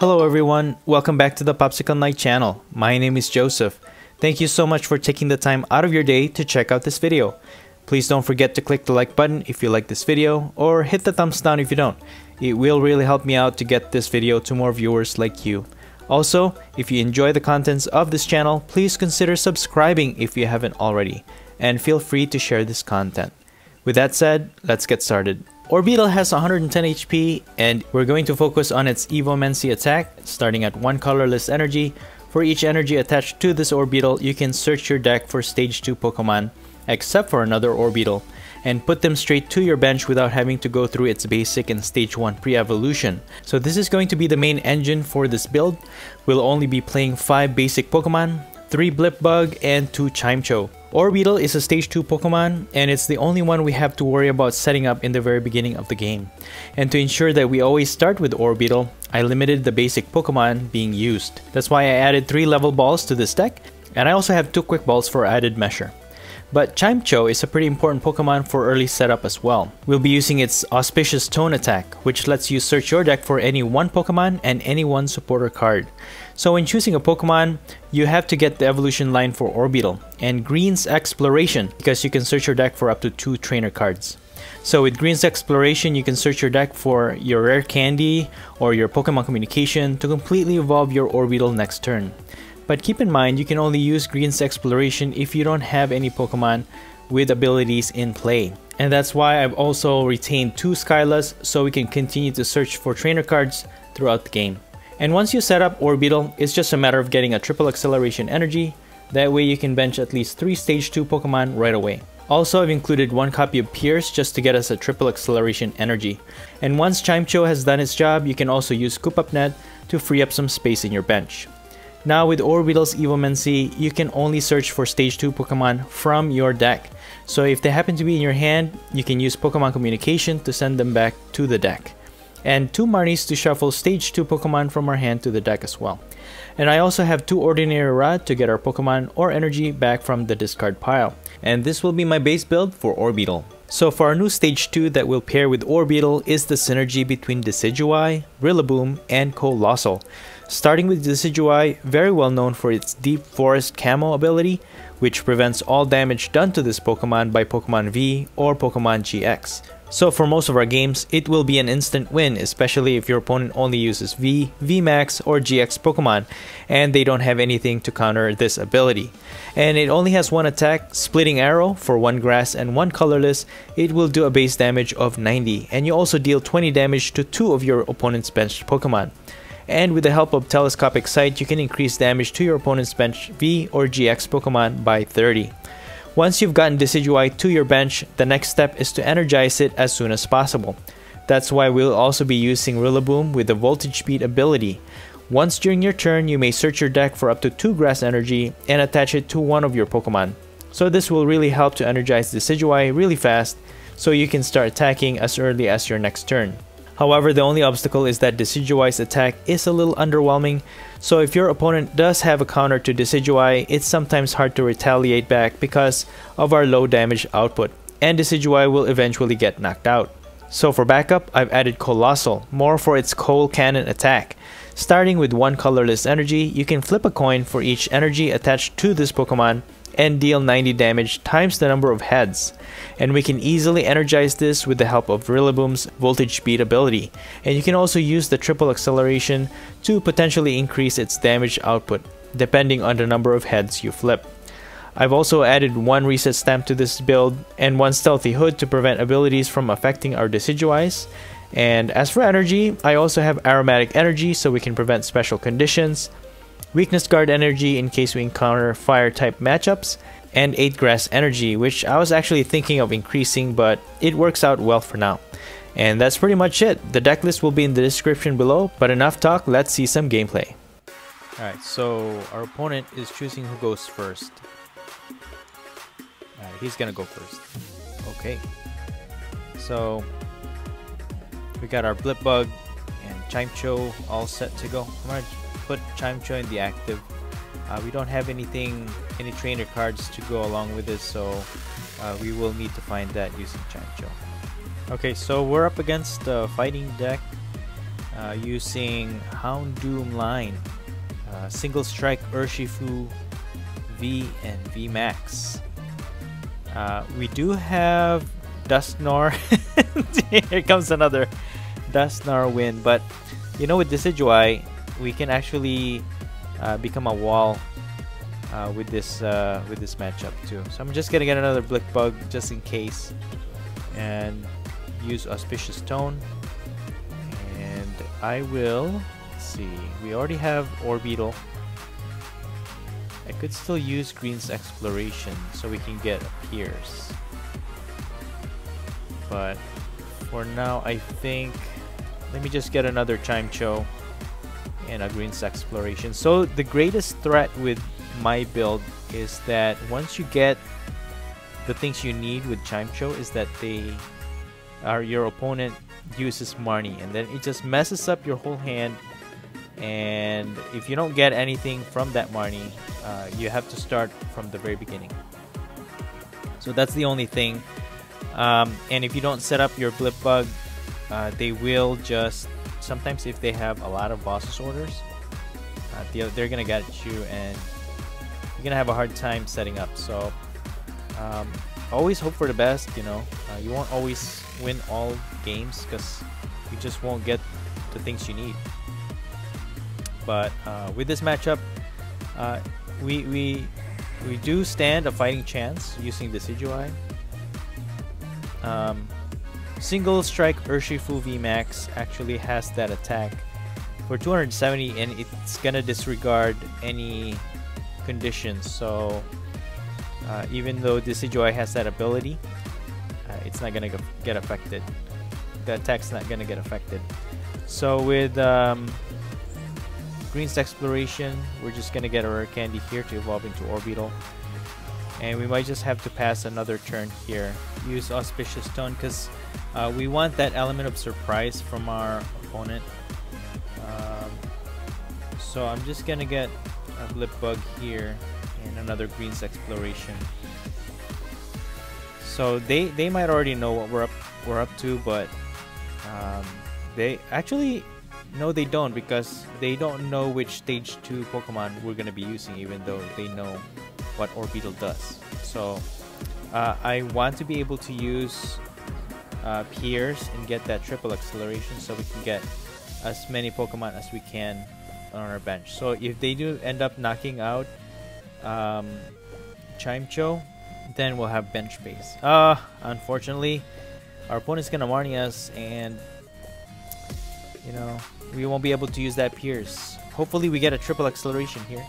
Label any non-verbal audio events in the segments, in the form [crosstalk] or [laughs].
Hello everyone, welcome back to the Popsicle Knight channel. My name is Joseph. Thank you so much for taking the time out of your day to check out this video. Please don't forget to click the like button if you like this video or hit the thumbs down if you don't. It will really help me out to get this video to more viewers like you. Also, if you enjoy the contents of this channel, please consider subscribing if you haven't already, and feel free to share this content. With that said, let's get started. Orbeetle has 110 HP, and we're going to focus on its Evomancy attack, starting at 1 colorless energy. For each energy attached to this Orbeetle, you can search your deck for Stage 2 Pokemon, except for another Orbeetle, and put them straight to your bench without having to go through its basic and Stage 1 pre-evolution. So this is going to be the main engine for this build. We'll only be playing 5 basic Pokemon, 3 Blipbug, and 2 Chimecho. Orbeetle is a stage 2 Pokemon and it's the only one we have to worry about setting up in the very beginning of the game. And to ensure that we always start with Orbeetle, I limited the basic Pokemon being used. That's why I added 3 level balls to this deck, and I also have 2 quick balls for added measure. But Chimecho is a pretty important Pokemon for early setup as well. We'll be using its Auspicious Tone attack, which lets you search your deck for any one Pokemon and any one supporter card. So when choosing a Pokemon, you have to get the evolution line for Orbeetle and Green's Exploration, because you can search your deck for up to 2 trainer cards. So with Green's Exploration, you can search your deck for your rare candy or your Pokemon communication to completely evolve your Orbeetle next turn. But keep in mind, you can only use Green's Exploration if you don't have any Pokemon with abilities in play. And that's why I've also retained two Skylas so we can continue to search for trainer cards throughout the game. And once you set up Orbeetle, it's just a matter of getting a triple acceleration energy, that way you can bench at least 3 stage 2 Pokemon right away. Also, I've included one copy of Pierce just to get us a triple acceleration energy. And once Chimecho has done its job, you can also use Scoop Up Net to free up some space in your bench. Now with Orbeetle's Evomancy, you can only search for stage 2 Pokemon from your deck. So if they happen to be in your hand, you can use Pokemon Communication to send them back to the deck. And 2 Marnies to shuffle stage 2 Pokemon from our hand to the deck as well. And I also have 2 Ordinary Rod to get our Pokemon or energy back from the discard pile. And this will be my base build for Orbeetle. So for our new stage 2 that will pair with Orbeetle is the synergy between Decidueye, Rillaboom, and Coalossal. Starting with Decidueye, very well known for its Deep Forest Camo ability, which prevents all damage done to this Pokemon by Pokemon V or Pokemon GX. So for most of our games, it will be an instant win, especially if your opponent only uses V, VMAX, or GX Pokemon, and they don't have anything to counter this ability. And it only has one attack, Splitting Arrow, for one grass and one colorless, it will do a base damage of 90, and you also deal 20 damage to two of your opponent's benched Pokemon. And with the help of Telescopic Sight, you can increase damage to your opponent's bench V or GX Pokemon by 30. Once you've gotten Decidueye to your bench, the next step is to energize it as soon as possible. That's why we'll also be using Rillaboom with the Voltage Beat ability. Once during your turn, you may search your deck for up to 2 grass energy and attach it to one of your Pokemon. So this will really help to energize Decidueye really fast so you can start attacking as early as your next turn. However, the only obstacle is that Decidueye's attack is a little underwhelming, so if your opponent does have a counter to Decidueye, it's sometimes hard to retaliate back because of our low damage output, and Decidueye will eventually get knocked out. So for backup, I've added Coalossal, more for its Coal Cannon attack. Starting with one colorless energy, you can flip a coin for each energy attached to this Pokemon and deal 90 damage times the number of heads. And we can easily energize this with the help of Rillaboom's voltage beat ability. And you can also use the triple acceleration to potentially increase its damage output, depending on the number of heads you flip. I've also added one reset stamp to this build and one stealthy hood to prevent abilities from affecting our Decidueyes. And as for energy, I also have aromatic energy so we can prevent special conditions, Weakness Guard Energy in case we encounter Fire type matchups, and 8 Grass Energy, which I was actually thinking of increasing, but it works out well for now. And that's pretty much it. The deck list will be in the description below, but enough talk, let's see some gameplay. Alright, so our opponent is choosing who goes first. Alright, he's gonna go first. Okay. So, we got our Blipbug and Chimecho all set to go. On, put Chimecho in the active. Uh, we don't have anything, any trainer cards to go along with this, so uh, we will need to find that using Chimecho. Okay, so we're up against the fighting deck. uh, using Houndoom line, uh, single strike Urshifu V and V Max. Uh, we do have Dusknoir. [laughs] Here comes another Dusknoir win, but you know with Decidueye, we can actually uh, become a wall uh, with this uh, with this matchup too. So I'm just gonna get another Blick Bug just in case, and use Auspicious Tone. And I will see. We already have Orbeetle. I could still use Green's Exploration so we can get a Pierce. But for now, I think let me just get another Chimecho and a Green's Exploration. So the greatest threat with my build is that once you get the things you need with Chimecho is that they are your opponent uses Marnie and then it just messes up your whole hand. And if you don't get anything from that Marnie uh, you have to start from the very beginning. So that's the only thing. Um, and if you don't set up your Blipbug uh, they will just sometimes if they have a lot of bosses orders uh, they're, gonna get you and you're gonna have a hard time setting up. So um, always hope for the best you know. Uh, you won't always win all games because you just won't get the things you need. But uh, with this matchup uh, we we we do stand a fighting chance using Decidueye um, single strike Urshifu VMAX actually has that attack for 270 and it's gonna disregard any conditions. So uh, even though Decidueye has that ability uh, it's not gonna get affected. The attack's not gonna get affected. So with um, Green's Exploration we're just gonna get our candy here to evolve into Orbeetle and we might just have to pass another turn here. Use Auspicious Tone because uh, we want that element of surprise from our opponent. Um, so I'm just gonna get a Blipbug here and another Green's Exploration. So they they might already know what we're up we're up to but um, they actually no they don't because they don't know which stage 2 Pokemon we're gonna be using even though they know what Orbeetle does. So uh, I want to be able to use uh, Pierce and get that triple acceleration so we can get as many Pokemon as we can on our bench. So if they do end up knocking out um, Chimecho, then we'll have bench space. Uh, unfortunately, our opponent's gonna Marnie us and you know, we won't be able to use that Pierce. Hopefully we get a triple acceleration here.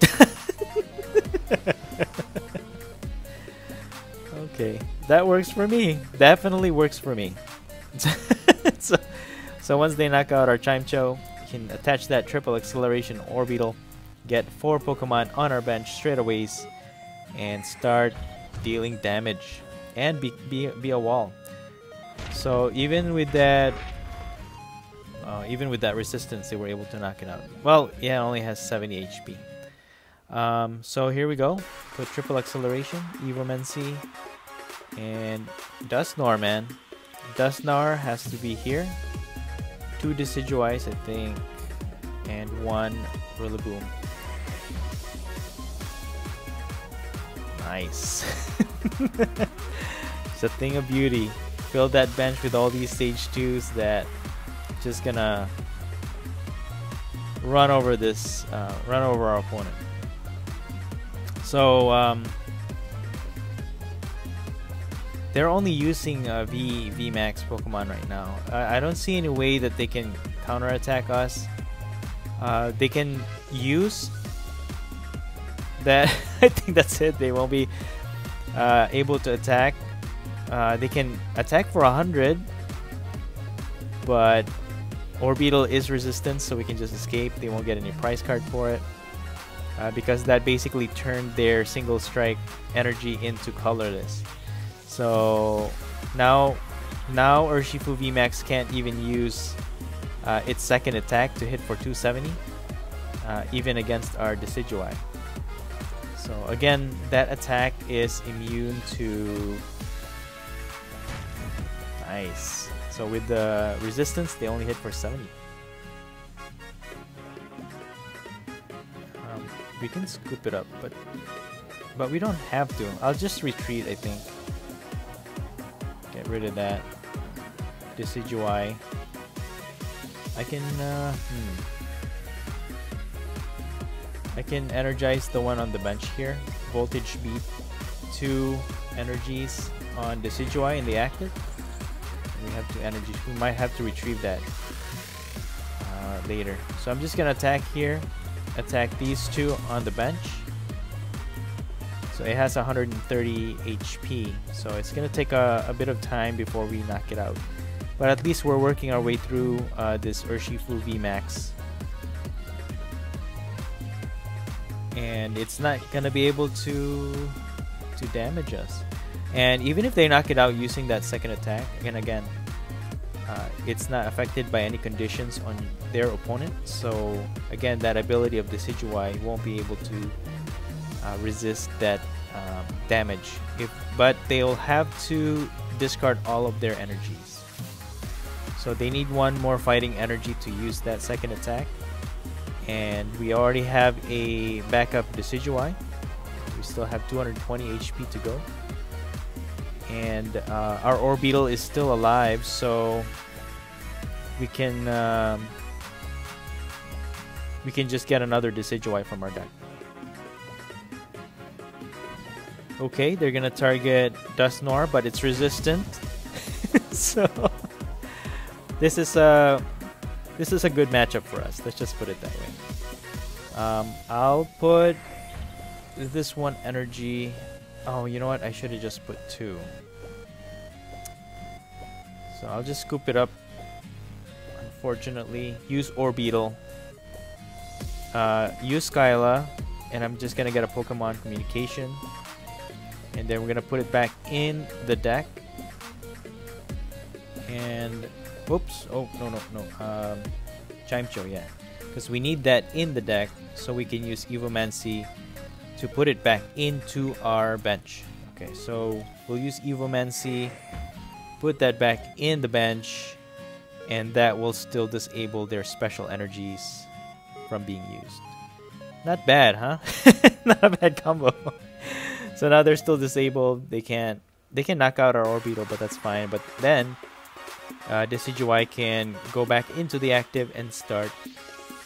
[laughs] okay, that works for me. Definitely works for me. [laughs] so, so once they knock out our Chimecho, we can attach that triple acceleration Orbeetle, get four Pokemon on our bench straight away, and start dealing damage and be, be, be a wall. So even with that uh, even with that resistance, they were able to knock it out. Well, yeah, it only has 70 HP. Um, so here we go. Put triple acceleration, Evomancy, and Dusknoir, man. Dusknoir has to be here. Two Decidueyes, I think, and one Rillaboom. Nice. [laughs] it's a thing of beauty. Fill that bench with all these stage 2s that just gonna run over this, uh, run over our opponent. So um, they're only using uh, V VMAX Pokemon right now. I, I don't see any way that they can counterattack us. Uh, they can use that. [laughs] I think that's it. They won't be uh, able to attack. Uh, they can attack for a hundred, but Orbeetle is resistant, so we can just escape. They won't get any price card for it. Uh, because that basically turned their single strike energy into colorless. So now, now Urshifu VMAX can't even use uh, its second attack to hit for 270, uh, even against our Decidueye. So again, that attack is immune to... Nice. So with the resistance, they only hit for 70. Um, we can scoop it up, but but we don't have to. I'll just retreat, I think. Get rid of that. Decidueye. I can, uh, hmm. I can energize the one on the bench here. Voltage beat two energies on Decidueye in the active. We have two energies. We might have to retrieve that uh, later. So I'm just gonna attack here. Attack these two on the bench. So it has 130 HP. So it's gonna take a, a bit of time before we knock it out. But at least we're working our way through uh, this Urshifu VMAX. And it's not gonna be able to to damage us. And even if they knock it out using that second attack, and again, uh, it's not affected by any conditions on their opponent. So again, that ability of Decidueye won't be able to uh, resist that um, damage. If, but they'll have to discard all of their energies. So they need one more fighting energy to use that second attack. And we already have a backup Decidueye. We still have 220 HP to go. And uh, our Orbeetle is still alive, so we can um, we can just get another Decidueye from our deck. Okay, they're gonna target Dusknoir, but it's resistant. [laughs] so this is a this is a good matchup for us. Let's just put it that way. Um, I'll put this one energy. Oh, you know what? I should have just put two. So I'll just scoop it up. Unfortunately, use Orbeetle. Uh, use Skyla, and I'm just gonna get a Pokemon Communication and then we're gonna put it back in the deck. And whoops oh no no no um Chimecho yeah. Because we need that in the deck so we can use Evomancy to put it back into our bench. Okay so we'll use Evomancy put that back in the bench and that will still disable their special energies from being used. Not bad huh? [laughs] Not a bad combo [laughs] so now they're still disabled. They can't they can knock out our Orbeetle, but that's fine. But then uh, Decidueye can go back into the active and start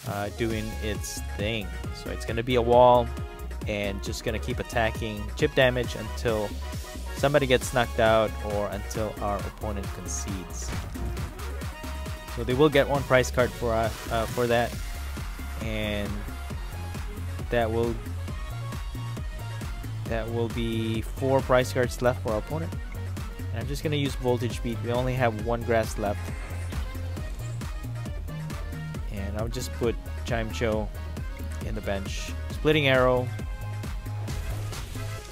uh, doing its thing. So it's gonna be a wall and just gonna keep attacking chip damage until somebody gets knocked out or until our opponent concedes. So they will get one price card for uh, uh for that, and that will that will be four price cards left for our opponent. And I'm just gonna use Voltage Beat. We only have one grass left. And I'll just put Chimecho in the bench. Splitting Arrow.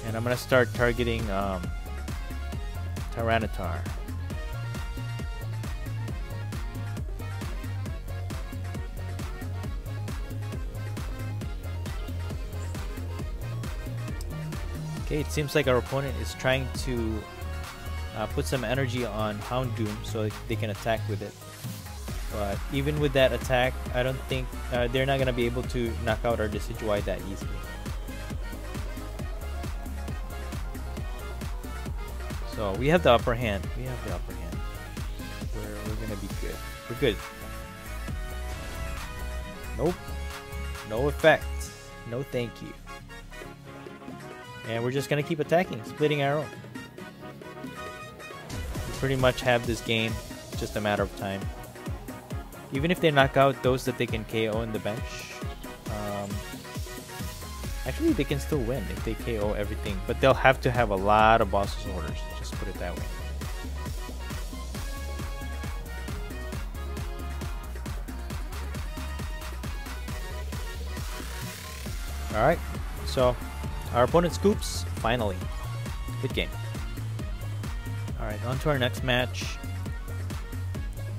And I'm gonna start targeting um, Tyranitar. Okay, it seems like our opponent is trying to uh, put some energy on Houndoom so they can attack with it. But even with that attack, I don't think uh, they're not going to be able to knock out our Decidueye that easily. So we have the upper hand. We have the upper hand. We're, we're going to be good. We're good. Nope. No effect. No thank you. And we're just going to keep attacking. Splitting arrow. We pretty much have this game. Just a matter of time. Even if they knock out those that they can KO in the bench. Um, actually, they can still win if they KO everything. But they'll have to have a lot of boss's orders. Just put it that way. Alright, so our opponent scoops, finally. Good game. Alright, on to our next match.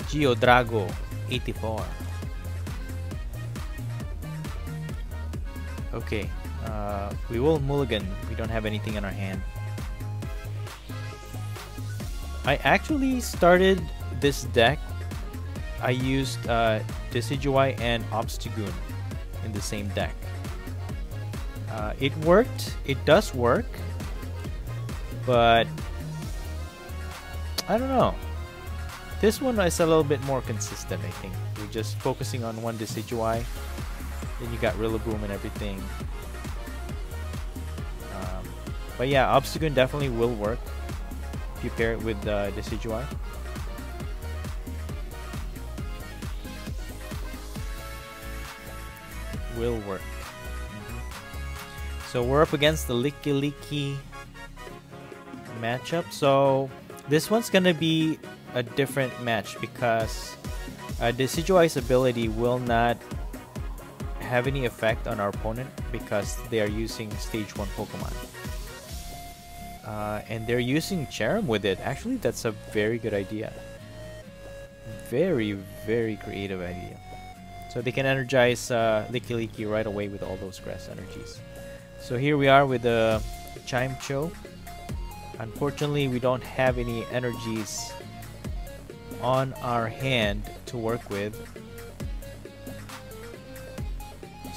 Geodrago 84. Okay, uh, we will mulligan. We don't have anything in our hand. I actually started this deck, I used uh, Decidueye and Obstagoon in the same deck. Uh, it worked. It does work. But I don't know. This one is a little bit more consistent, I think. We're just focusing on one Decidueye. Then you got Rillaboom and everything. Um, but yeah, Obstagoon definitely will work if you pair it with uh, Decidueye. Will work. So we're up against the Lickilicky matchup. So this one's gonna be a different match because uh, Decidueye's ability will not have any effect on our opponent because they are using stage 1 Pokemon. Uh, and they're using Cherrim with it. Actually, that's a very good idea. Very, very creative idea. So they can energize uh, Lickilicky right away with all those grass energies. So here we are with the Chimecho. Unfortunately, we don't have any energies on our hand to work with.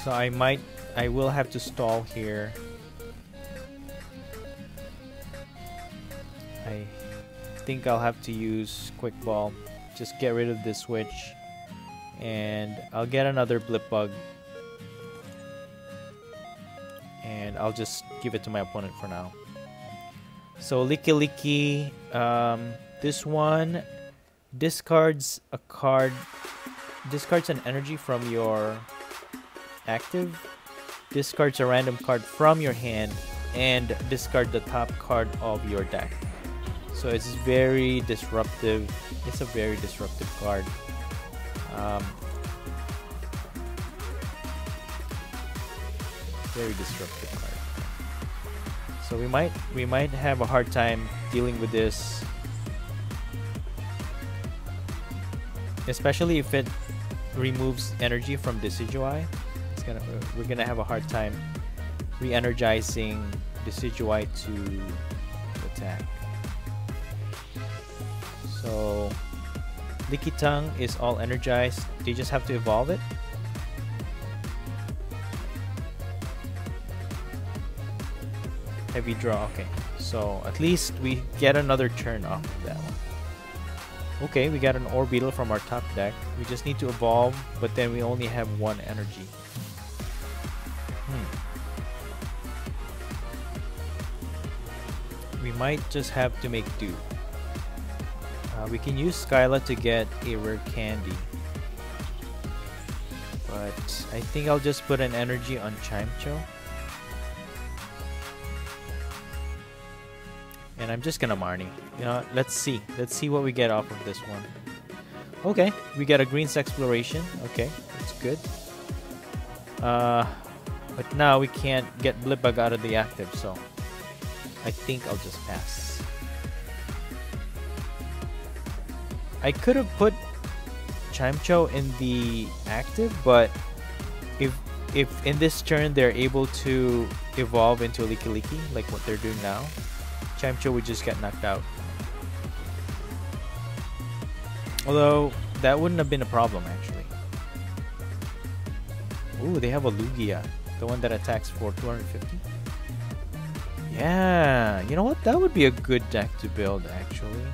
So I might, I will have to stall here. I think I'll have to use Quick Ball. Just get rid of this switch. And I'll get another Blipbug. I'll just give it to my opponent for now. So Lickilicky, um, this one discards a card, discards an energy from your active, discards a random card from your hand, and discard the top card of your deck. So it's very disruptive. It's a very disruptive card. Um, very disruptive card. So we might we might have a hard time dealing with this especially if it removes energy from Decidueye. It's gonna we're gonna have a hard time re-energizing Decidueye to attack. So Lickitung is all energized. They just have to evolve it. Heavy draw, okay. So at least we get another turn off of that one. Okay, we got an Orbeetle from our top deck. We just need to evolve, but then we only have one energy. Hmm. We might just have to make do. Uh, we can use Skyla to get a rare candy. But I think I'll just put an energy on Chimecho. And I'm just gonna Marnie. You know, let's see. Let's see what we get off of this one. Okay, we got a Greens Exploration. Okay, that's good. Uh, but now we can't get Blipbug out of the active, so I think I'll just pass. I could have put Chimecho in the active, but if if in this turn they're able to evolve into Lickilicky, like what they're doing now, Chimecho would just get knocked out. Although, that wouldn't have been a problem, actually. Ooh, they have a Lugia. The one that attacks for 250. Yeah, you know what? That would be a good deck to build, actually.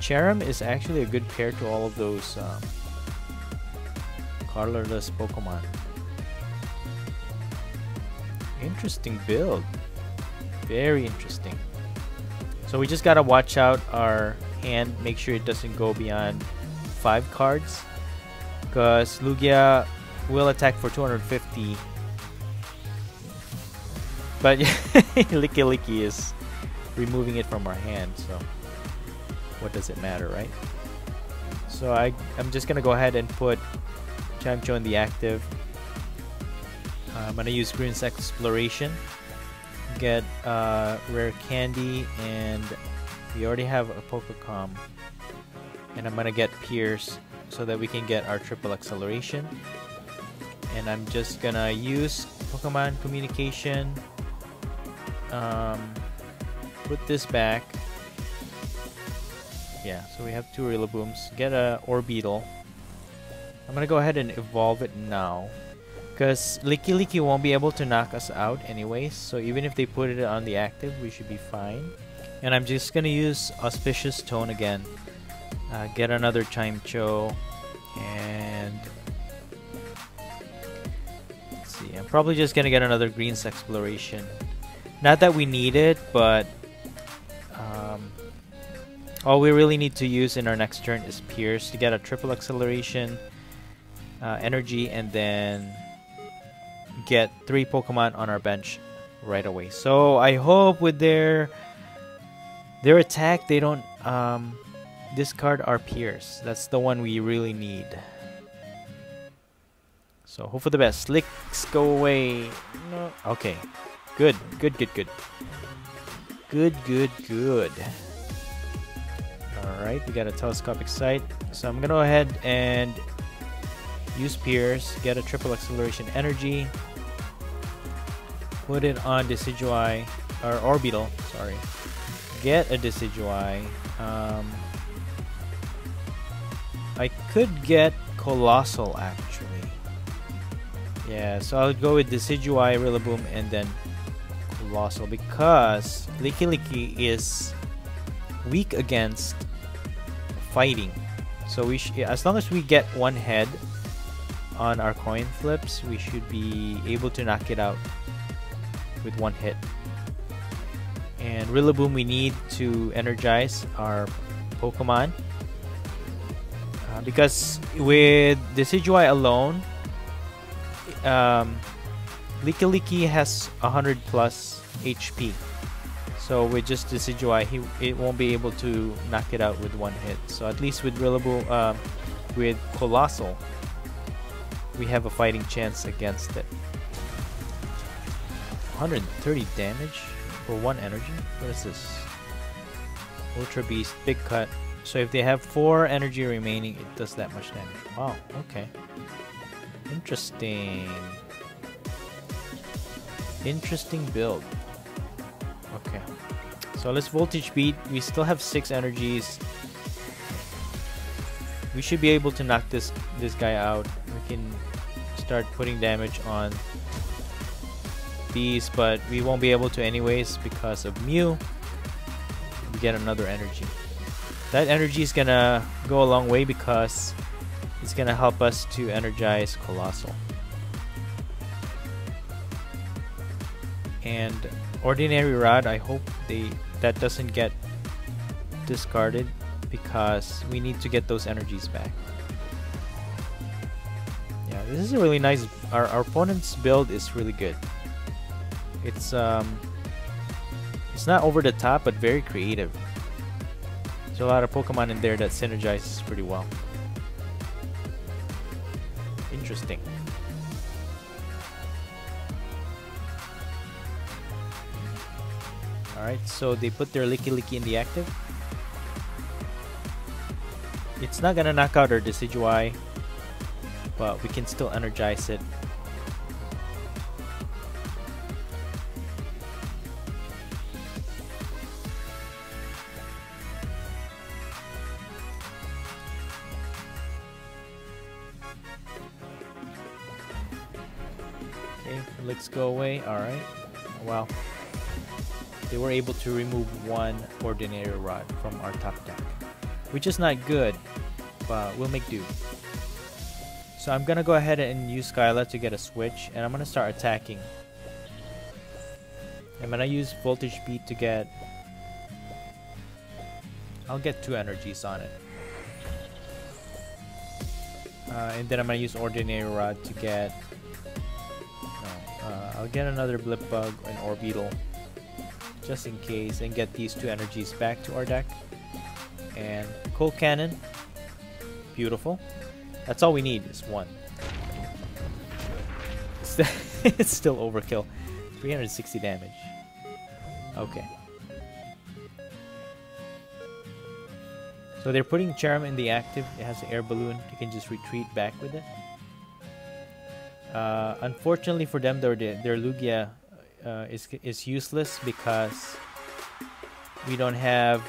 Cherrim is actually a good pair to all of those um, colorless Pokemon. Interesting build. Very interesting. So we just gotta watch out our hand, make sure it doesn't go beyond five cards. Because Lugia will attack for 250. But [laughs] Lickilicky is removing it from our hand, so what does it matter, right? So I, I'm just gonna go ahead and put Chimecho in the active. Uh, I'm gonna use Greens Exploration get uh, rare candy and we already have a Pokecom and I'm gonna get Pierce so that we can get our triple acceleration and I'm just gonna use Pokemon communication um, put this back Yeah, so we have two Rillabooms. Get a Orbeetle. I'm gonna go ahead and evolve it now. Because Lickilicky won't be able to knock us out anyways. So even if they put it on the active, we should be fine. And I'm just gonna use Auspicious Tone again. Uh, get another Chimecho. And... Let's see, I'm probably just gonna get another Greens Exploration. Not that we need it, but... Um, all we really need to use in our next turn is Pierce to get a triple acceleration, uh, energy, and then get three Pokemon on our bench right away. So I hope with their their attack they don't um, discard our Pierce. That's the one we really need. So hope for the best. Licks go away. No. Okay. Good. Good. Good. Good. Good. Good. Good. Alright, we got a telescopic sight. So I'm gonna go ahead and use Pierce, get a triple acceleration energy, put it on Decidueye, or Orbeetle, sorry. Get a Decidueye. Um, I could get Coalossal, actually. Yeah, so I'll go with Decidueye, Rillaboom, and then Colossal because Lickilicky is weak against fighting. So we as long as we get one head on our coin flips, we should be able to knock it out with one hit. And Rillaboom we need to energize our Pokemon. Uh, because with Decidueye alone, um, Lickilicky has 100 plus HP. So with just Decidueye, he it won't be able to knock it out with one hit. So at least with Rillaboom, uh, with Coalossal, we have a fighting chance against it. 130 damage for one energy? What is this? Ultra Beast, Big Cut. So if they have 4 energy remaining, it does that much damage. Wow, okay. Interesting. Interesting build. Okay. So let's Voltage Beat. We still have 6 energies. We should be able to knock this this guy out. We can start putting damage on these, but we won't be able to anyways because of Mew. We get another energy. That energy is gonna go a long way because it's gonna help us to energize Coalossal And Ordinary Rod, I hope they that doesn't get discarded because we need to get those energies back. Yeah, this is a really nice. Our, our opponent's build is really good. It's um, it's not over the top, but very creative. There's a lot of Pokemon in there that synergizes pretty well. Interesting. Alright, so they put their Lickilicky in the active. It's not gonna knock out our Decidueye, but we can still energize it Okay, let's go away. Alright. Well, they were able to remove one ordinary rod from our top deck. Which is not good, but we'll make do. So I'm gonna go ahead and use Skyla to get a switch, and I'm gonna start attacking. I'm gonna use Voltage Beat to get... I'll get two energies on it. Uh, and then I'm gonna use Ordinary Rod to get I'll get another Blipbug and Orbeetle just in case and get these two energies back to our deck. And Coal Cannon, beautiful. That's all we need is one. [laughs] it's still overkill. 360 damage. Okay. So they're putting Cherrim in the active. It has an air balloon. You can just retreat back with it. Uh, unfortunately for them, their their Lugia uh, is is useless because we don't have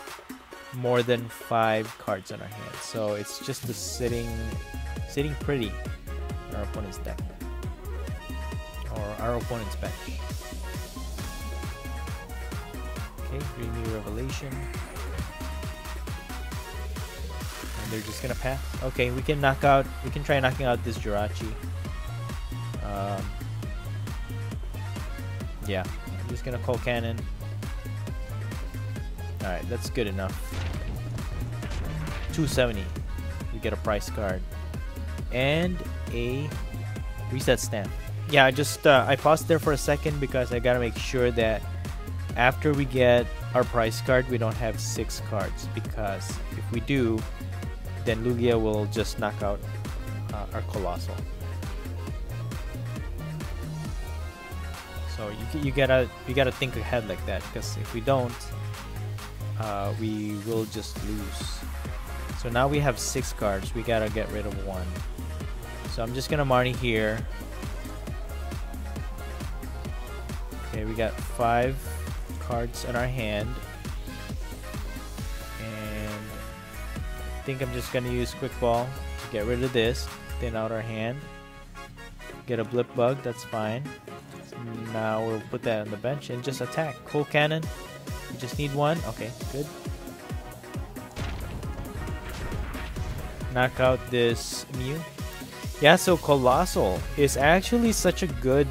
more than five cards in our hand. So it's just a sitting sitting pretty on our opponent's deck. Or our opponent's bench. Okay, Green New Revelation. And they're just gonna pass. Okay, we can knock out we can try knocking out this Jirachi. Um, yeah, I'm just gonna Coal Cannon. Alright, that's good enough. 270. We get a price card. And a reset stamp. Yeah, I just uh, I paused there for a second because I gotta make sure that after we get our price card, we don't have six cards because if we do, then Lugia will just knock out uh, our Coalossal. So you you gotta you gotta think ahead like that because if we don't, uh, we will just lose. So now we have six cards. We gotta get rid of one. So I'm just gonna Marnie here. Okay, we got five cards in our hand. And I think I'm just gonna use Quick Ball to get rid of this. Thin out our hand. Get a Blipbug, that's fine. Now we'll put that on the bench and just attack. Coal Cannon. We just need one. Okay, good. Knock out this Mew. Yeah, so Coalossal is actually such a good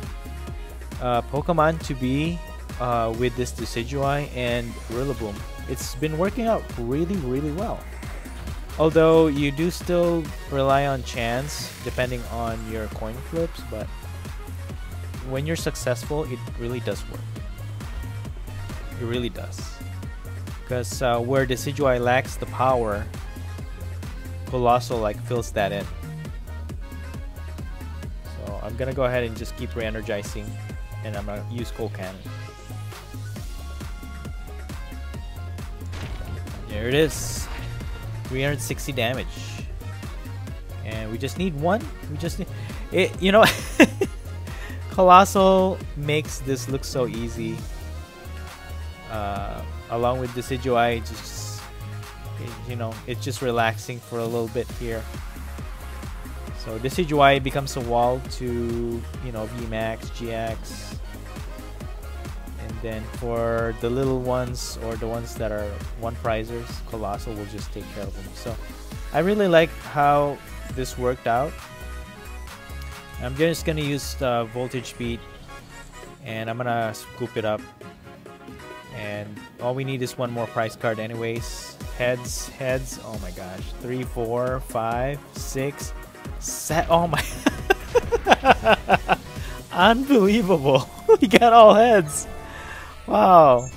uh, Pokemon to be uh, with this Decidueye and Rillaboom. It's been working out really, really well. Although you do still rely on chance depending on your coin flips, but when you're successful, it really does work. It really does. Because uh, where Decidueye lacks the power, Coalossal like fills that in. So I'm gonna go ahead and just keep re-energizing and I'm gonna use Coal Cannon. There it is. 360 damage. And we just need one. We just need it you know [laughs] Coalossal makes this look so easy. Uh, along with the Decidueye, just you know, it's just relaxing for a little bit here. So the Decidueye becomes a wall to you know VMAX, GX, and then for the little ones or the ones that are one prizers, Coalossal will just take care of them. So I really like how this worked out. I'm just gonna use the voltage beat and I'm gonna scoop it up and all we need is one more price card anyways. Heads heads. Oh my gosh. Three four five six set oh my. [laughs] Unbelievable. [laughs] We got all heads. Wow.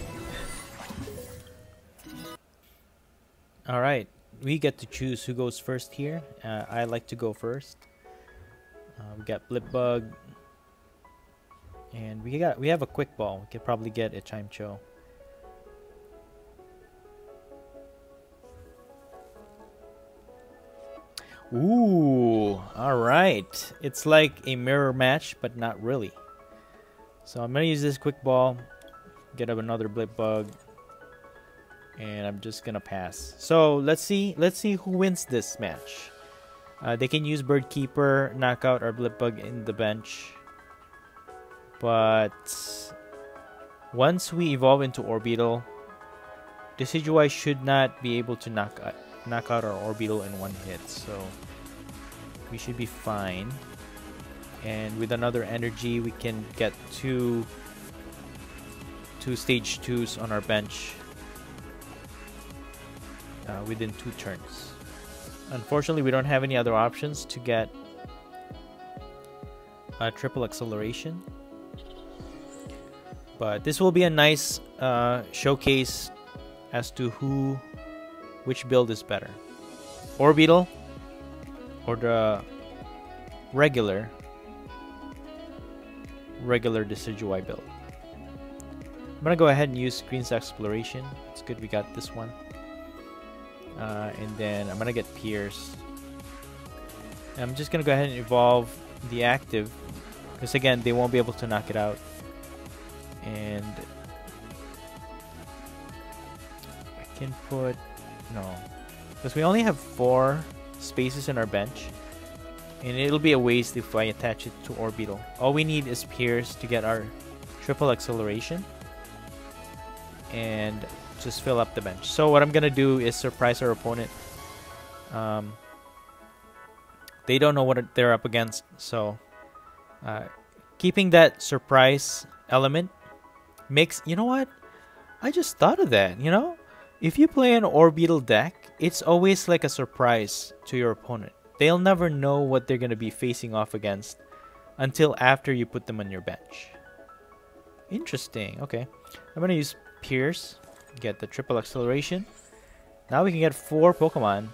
All right. We get to choose who goes first here. Uh, I like to go first. Uh, we got Blipbug. And we got we have a quick ball. We could probably get a Chimecho. Ooh, alright. It's like a mirror match, but not really. So I'm gonna use this quick ball, get up another Blipbug, and I'm just gonna pass. So let's see let's see who wins this match. Uh, they can use Bird Keeper, Knockout, or Blipbug in the bench. But once we evolve into Orbeetle, Decidueye should not be able to knock, knock out our Orbeetle in one hit. So we should be fine. And with another energy, we can get two, two stage 2s on our bench uh, within two turns. Unfortunately, we don't have any other options to get a triple acceleration. But this will be a nice uh, showcase as to who, which build is better. Orbeetle or the regular, regular Decidueye build. I'm gonna go ahead and use Green's Exploration. It's good we got this one. Uh, and then I'm gonna get Pierce. And I'm just gonna go ahead and evolve the active because again they won't be able to knock it out. And I can put No. Because we only have four spaces in our bench. And it'll be a waste if I attach it to Orbeetle. All we need is Pierce to get our triple acceleration. And just fill up the bench. So what I'm going to do is surprise our opponent. Um, they don't know what they're up against. So uh, keeping that surprise element makes... You know what? I just thought of that, you know? If you play an Orbeetle deck, it's always like a surprise to your opponent. They'll never know what they're going to be facing off against until after you put them on your bench. Interesting. Okay. I'm going to use Piers, get the triple acceleration. Now we can get four Pokemon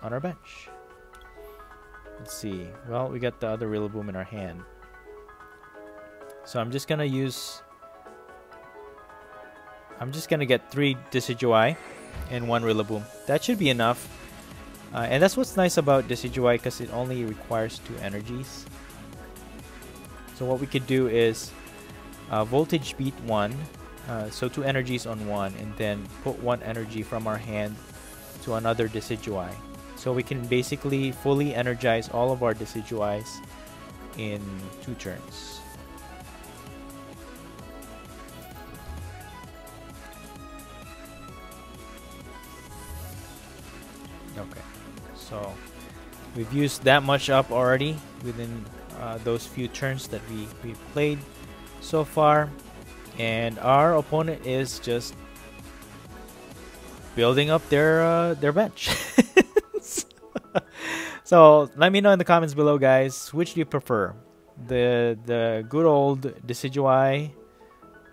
on our bench. Let's see. Well, we got the other Rillaboom in our hand. So I'm just going to use I'm just gonna get three Decidueye and one Rillaboom. That should be enough. Uh, and that's what's nice about Decidueye because it only requires two energies. So what we could do is uh, Voltage Beat one, uh, so two energies on one, and then put one energy from our hand to another Decidueye. So we can basically fully energize all of our Decidueyes in two turns. We've used that much up already within uh, those few turns that we, we played so far. And our opponent is just building up their uh, their bench. [laughs] so let me know in the comments below, guys. Which do you prefer? The the good old Decidueye,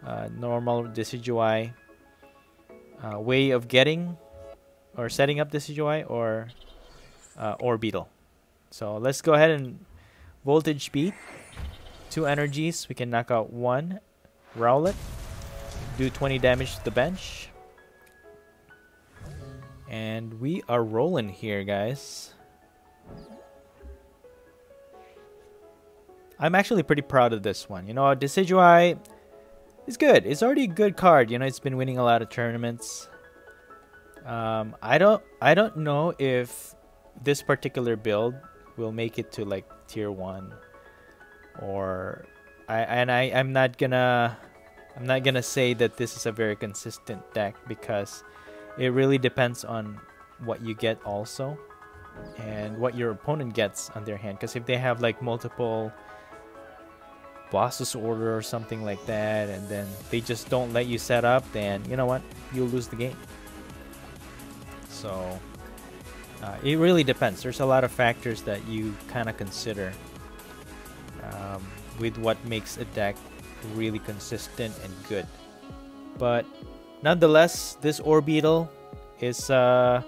uh, normal Decidueye uh, way of getting or setting up Decidueye or uh, Orbeetle. So let's go ahead and voltage beat. Two energies. We can knock out one. Rowlet. Do 20 damage to the bench. And we are rolling here, guys. I'm actually pretty proud of this one. You know, Decidueye is good. It's already a good card. You know, it's been winning a lot of tournaments. Um, I don't I don't know if this particular build will make it to like tier one or I and I I'm not gonna I'm not gonna say that this is a very consistent deck because it really depends on what you get also and what your opponent gets on their hand. Because if they have like multiple boss's order or something like that and then they just don't let you set up then you know what? You'll lose the game. So uh, it really depends. There's a lot of factors that you kind of consider um, with what makes a deck really consistent and good. But nonetheless, this Orbeetle is uh,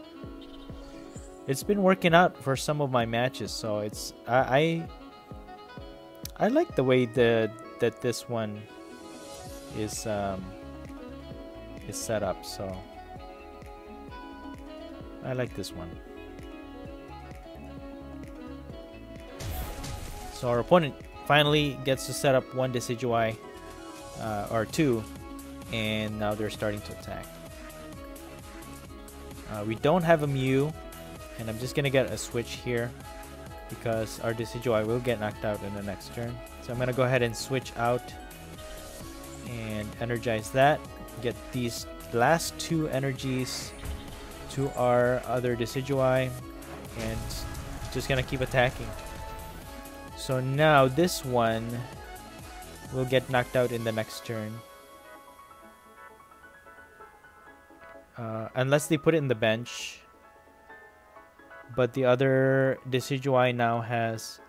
it's been working out for some of my matches. So it's I I, I like the way the that this one is um, is set up. So. I like this one. So our opponent finally gets to set up one Decidueye, uh, or two, and now they're starting to attack. Uh, we don't have a Mew, and I'm just gonna get a switch here because our Decidueye will get knocked out in the next turn. So I'm gonna go ahead and switch out and energize that. Get these last two energies to our other Decidueye and just gonna keep attacking. So now this one will get knocked out in the next turn. Uh, unless they put it in the bench. But the other Decidueye now has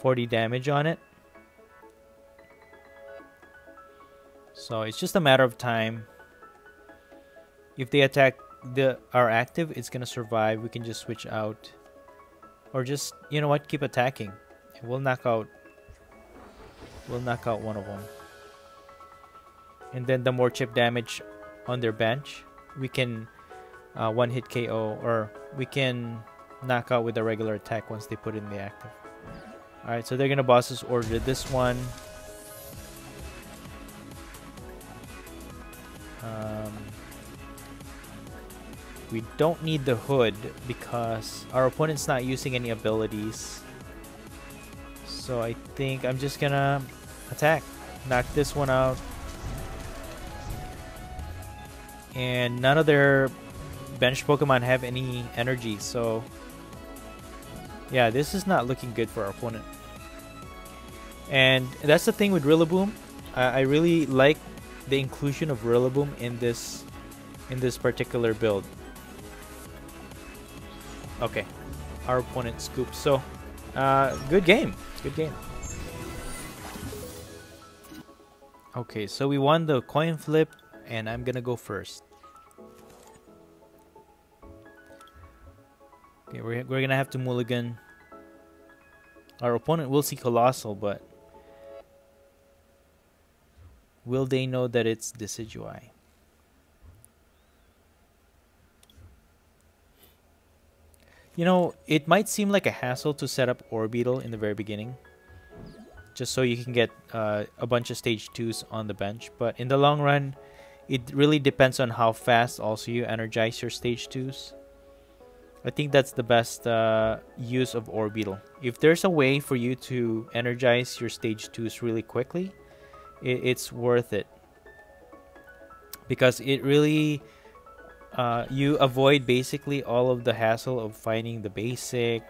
40 damage on it. So it's just a matter of time. If they attack the are active, it's gonna survive. We can just switch out. Or just, you know what, keep attacking. We'll knock out we'll knock out one of them. And then the more chip damage on their bench, we can uh, one hit KO or we can knock out with a regular attack once they put in the active. Alright, so they're gonna bosses order this one. We don't need the hood because our opponent's not using any abilities. So I think I'm just gonna attack. Knock this one out. And none of their bench Pokemon have any energy, so yeah, this is not looking good for our opponent. And that's the thing with Rillaboom. I, I really like the inclusion of Rillaboom in this in this particular build. Okay, our opponent scoops. So, uh, good game. Good game. Okay, so we won the coin flip, and I'm gonna go first. Okay, we're, we're gonna have to mulligan. Our opponent will see Coalossal, but will they know that it's Decidueye? You know, it might seem like a hassle to set up Orbeetle in the very beginning. Just so you can get uh, a bunch of stage 2s on the bench. But in the long run, it really depends on how fast also you energize your stage 2s. I think that's the best uh, use of Orbeetle. If there's a way for you to energize your stage 2s really quickly, it, it's worth it. Because it really uh, you avoid basically all of the hassle of finding the basic,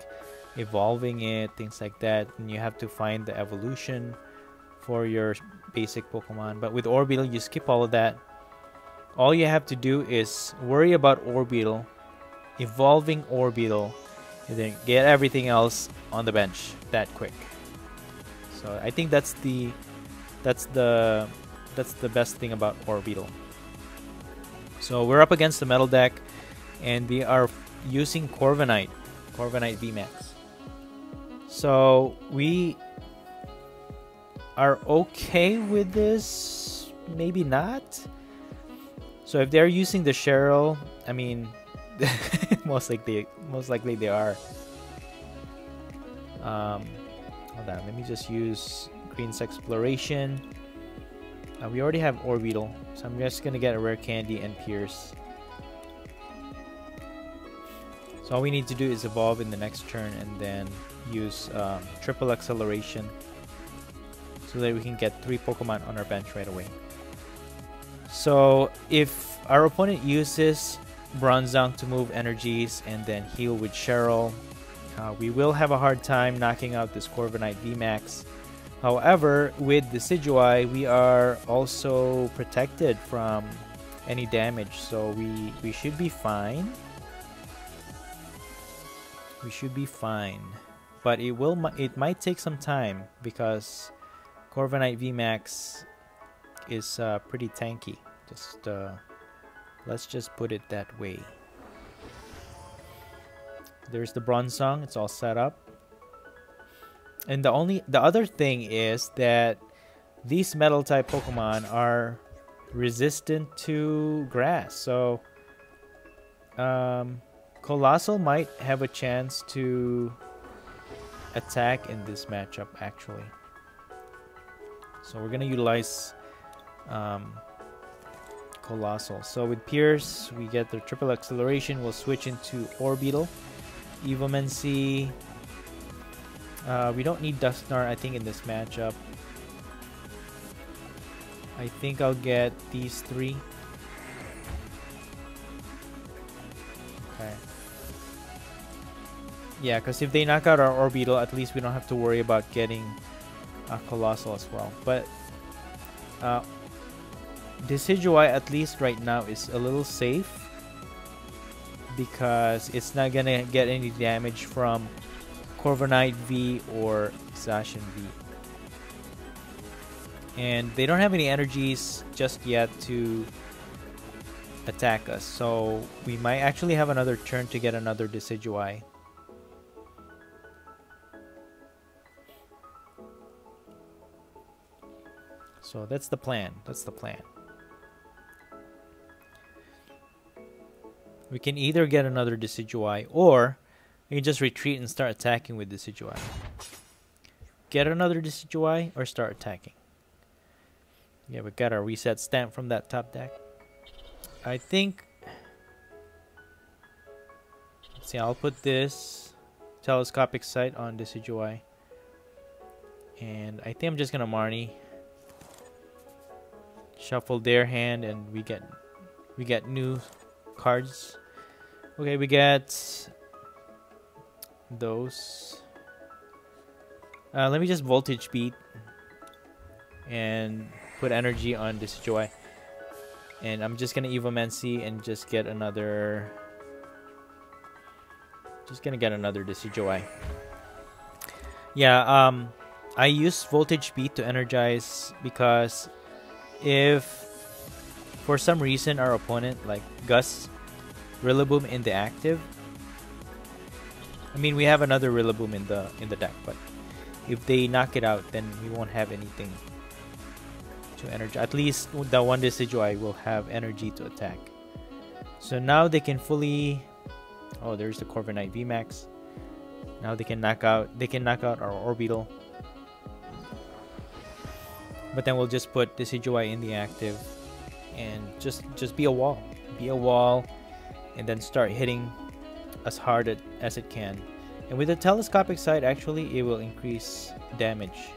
evolving it, things like that. And you have to find the evolution for your basic Pokemon. But with Orbeetle, you skip all of that. All you have to do is worry about Orbeetle, evolving Orbeetle, and then get everything else on the bench that quick. So I think that's the that's the that's the best thing about Orbeetle. So we're up against the metal deck, and we are using Corviknight, Corviknight VMAX. So we are okay with this, maybe not. So if they're using the Cheryl, I mean, [laughs] most likely, most likely they are. Um, hold on, let me just use Green's Exploration. Uh, we already have Orbeetle, so I'm just gonna get a rare candy and Piers. So all we need to do is evolve in the next turn and then use um, triple acceleration so that we can get three Pokemon on our bench right away. So if our opponent uses Bronzong to move energies and then heal with Cheryl, uh, we will have a hard time knocking out this Corviknight VMAX. However, with Decidueye, we are also protected from any damage, so we, we should be fine. We should be fine. But it will it might take some time because Corviknight VMAX is uh, pretty tanky. Just uh, let's just put it that way. There's the Bronzong, it's all set up. And the only the other thing is that these metal type Pokemon are resistant to grass. So um, Coalossal might have a chance to attack in this matchup actually. So we're gonna utilize um, Coalossal. So with Piers, we get the triple acceleration. We'll switch into Orbeetle. Evomancy, uh, we don't need Dusknoir, I think, in this matchup. I think I'll get these three. Okay. Yeah, because if they knock out our Orbeetle, at least we don't have to worry about getting a Coalossal as well. But uh, Decidueye, at least right now, is a little safe because it's not gonna get any damage from Corviknight V or Zacian V. And they don't have any energies just yet to attack us. So we might actually have another turn to get another Decidueye. So that's the plan. That's the plan. We can either get another Decidueye or you can just retreat and start attacking with Decidueye. Get another Decidueye or start attacking. Yeah, we got our reset stamp from that top deck. I think... See, I'll put this telescopic sight on Decidueye. And I think I'm just gonna Marnie. Shuffle their hand and we get we get new cards. Okay, we get those. Uh, let me just voltage beat and put energy on this joy. And I'm just gonna Evomancy and just get another just gonna get another Decidueye. Yeah, um I use voltage beat to energize because if for some reason our opponent like Gus Rillaboom in the active I mean we have another Rillaboom in the in the deck but if they knock it out then we won't have anything to energy at least the one Decidueye will have energy to attack so now they can fully oh there's the Corviknight VMAX now they can knock out they can knock out our Orbeetle but then we'll just put Decidueye in the active and just just be a wall. Be a wall and then start hitting as hard as it can. And with the telescopic sight, actually, it will increase damage.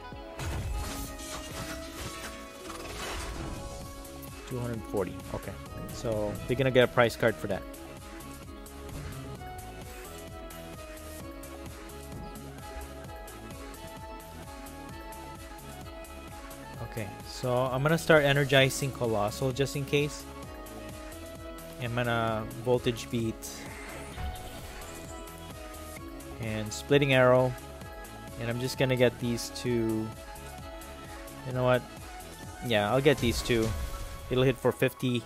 240. Okay. So they're gonna get a price card for that. Okay, so I'm gonna start energizing Coalossal just in case. I'm gonna voltage beat and splitting arrow, and I'm just gonna get these two. You know what? Yeah, I'll get these two. It'll hit for 50.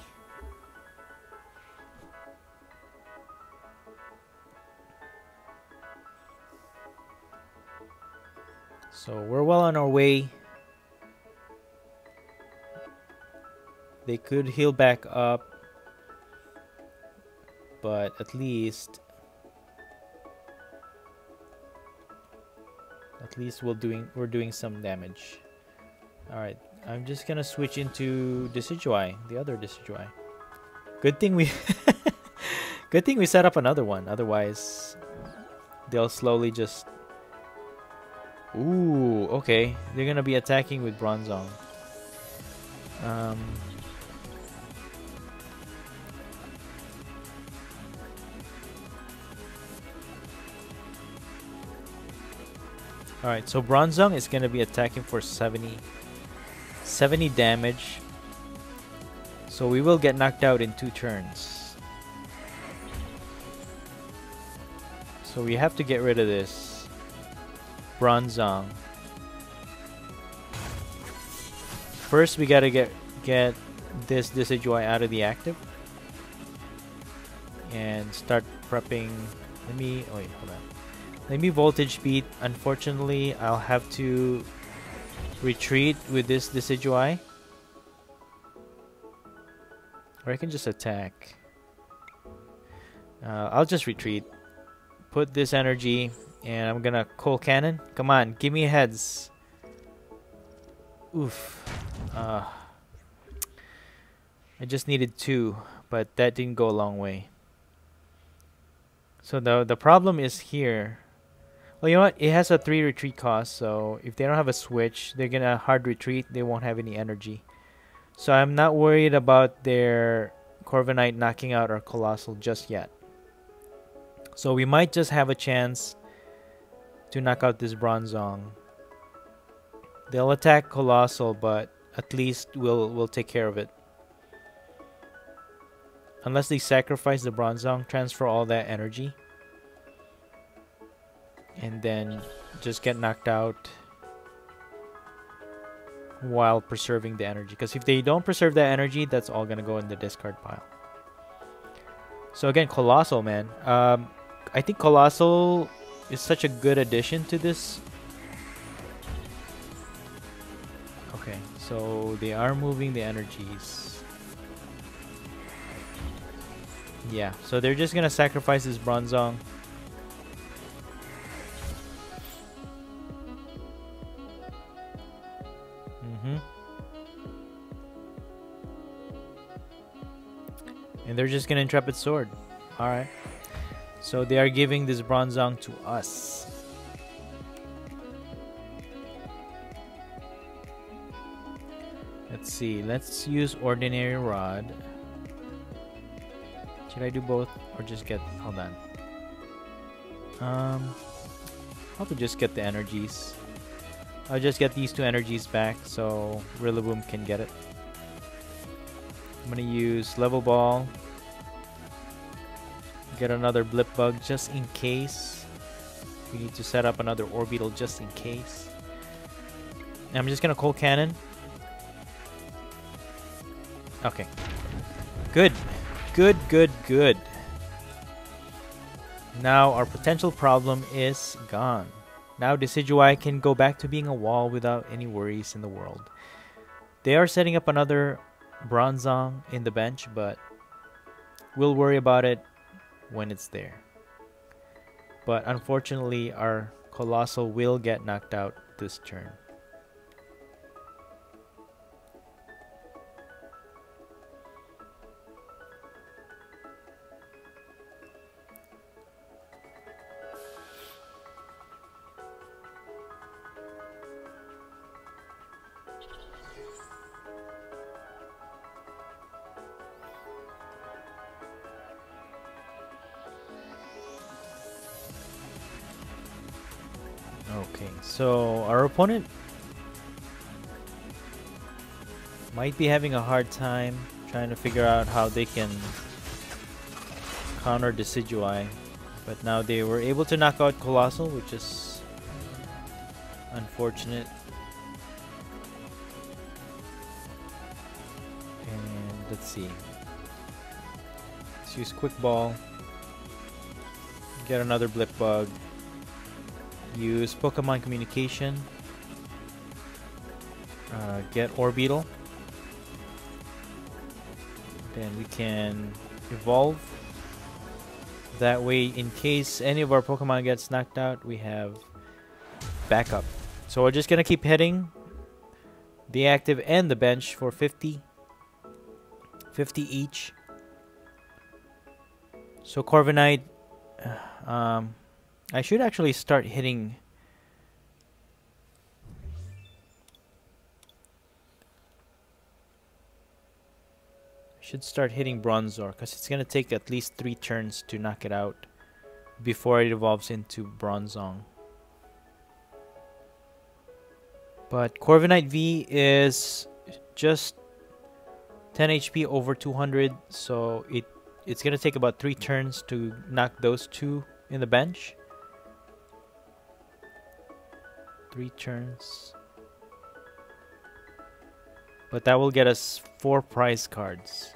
So we're well on our way They could heal back up. But at least... At least we're doing we're doing some damage. Alright, I'm just gonna switch into Decidueye, the other Decidueye. Good thing we [laughs] Good thing we set up another one, otherwise they'll slowly just Ooh, okay. They're gonna be attacking with Bronzong. Um Alright, so Bronzong is going to be attacking for 70, 70 damage. So we will get knocked out in two turns. So we have to get rid of this Bronzong. First we gotta get get this Decidueye out of the active. And start prepping. Let me oh wait, hold on. Let me voltage beat. Unfortunately, I'll have to retreat with this Decidueye. Or I can just attack. Uh, I'll just retreat. Put this energy, and I'm gonna coal cannon. Come on, give me heads. Oof. Uh, I just needed two, but that didn't go a long way. So the the problem is here. Well, you know what? It has a 3 retreat cost, so if they don't have a switch, they're gonna hard retreat. They won't have any energy. So I'm not worried about their Corviknight knocking out our Coalossal just yet. So we might just have a chance to knock out this Bronzong. They'll attack Coalossal, but at least we'll, we'll take care of it. Unless they sacrifice the Bronzong, transfer all that energy and then just get knocked out while preserving the energy. Because if they don't preserve that energy that's all gonna go in the discard pile. So again Coalossal, man. Um, I think Coalossal is such a good addition to this. Okay so they are moving the energies. Yeah so they're just gonna sacrifice this Bronzong And they're just gonna Intrepid Sword. Alright. So they are giving this Bronzong to us. Let's see. Let's use Ordinary Rod. Should I do both or just get... Hold on. Um, probably just get the energies. I'll just get these two energies back so Rillaboom can get it. I'm gonna use Level Ball. Get another Blipbug just in case. We need to set up another Orbeetle just in case. And I'm just gonna Coal Cannon. Okay. Good. Good, good, good. Now our potential problem is gone. Now Decidueye can go back to being a wall without any worries in the world. They are setting up another Bronzong in the bench, but we'll worry about it when it's there. But unfortunately, our Coalossal will get knocked out this turn. Okay, so our opponent might be having a hard time trying to figure out how they can counter Decidueye. But now they were able to knock out Coalossal, which is unfortunate. And let's see. Let's use Quick Ball. Get another Blipbug use Pokemon Communication, uh, get Orbeetle, then we can evolve. That way, in case any of our Pokemon gets knocked out, we have backup. So we're just gonna keep hitting the active and the bench for 50. 50 each. So Corviknight, um, I should actually start hitting should start hitting Bronzor because it's gonna take at least three turns to knock it out before it evolves into Bronzong. But Corviknight V is just 10 HP over 200, so it it's gonna take about three turns to knock those two in the bench. Three turns. But that will get us four prize cards.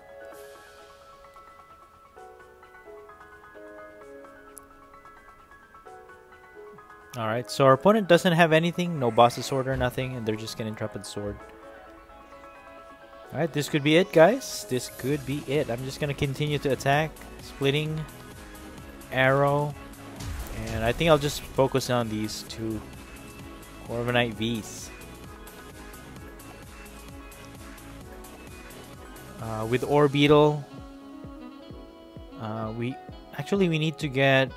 Alright, so our opponent doesn't have anything, no boss's sword or nothing, and they're just getting Intrepid Sword. Alright, this could be it, guys. This could be it. I'm just to continue to attack. Splitting, arrow, and I think I'll just focus on these two Corviknight Vs. Uh, with Orbeetle, uh, we actually we need to get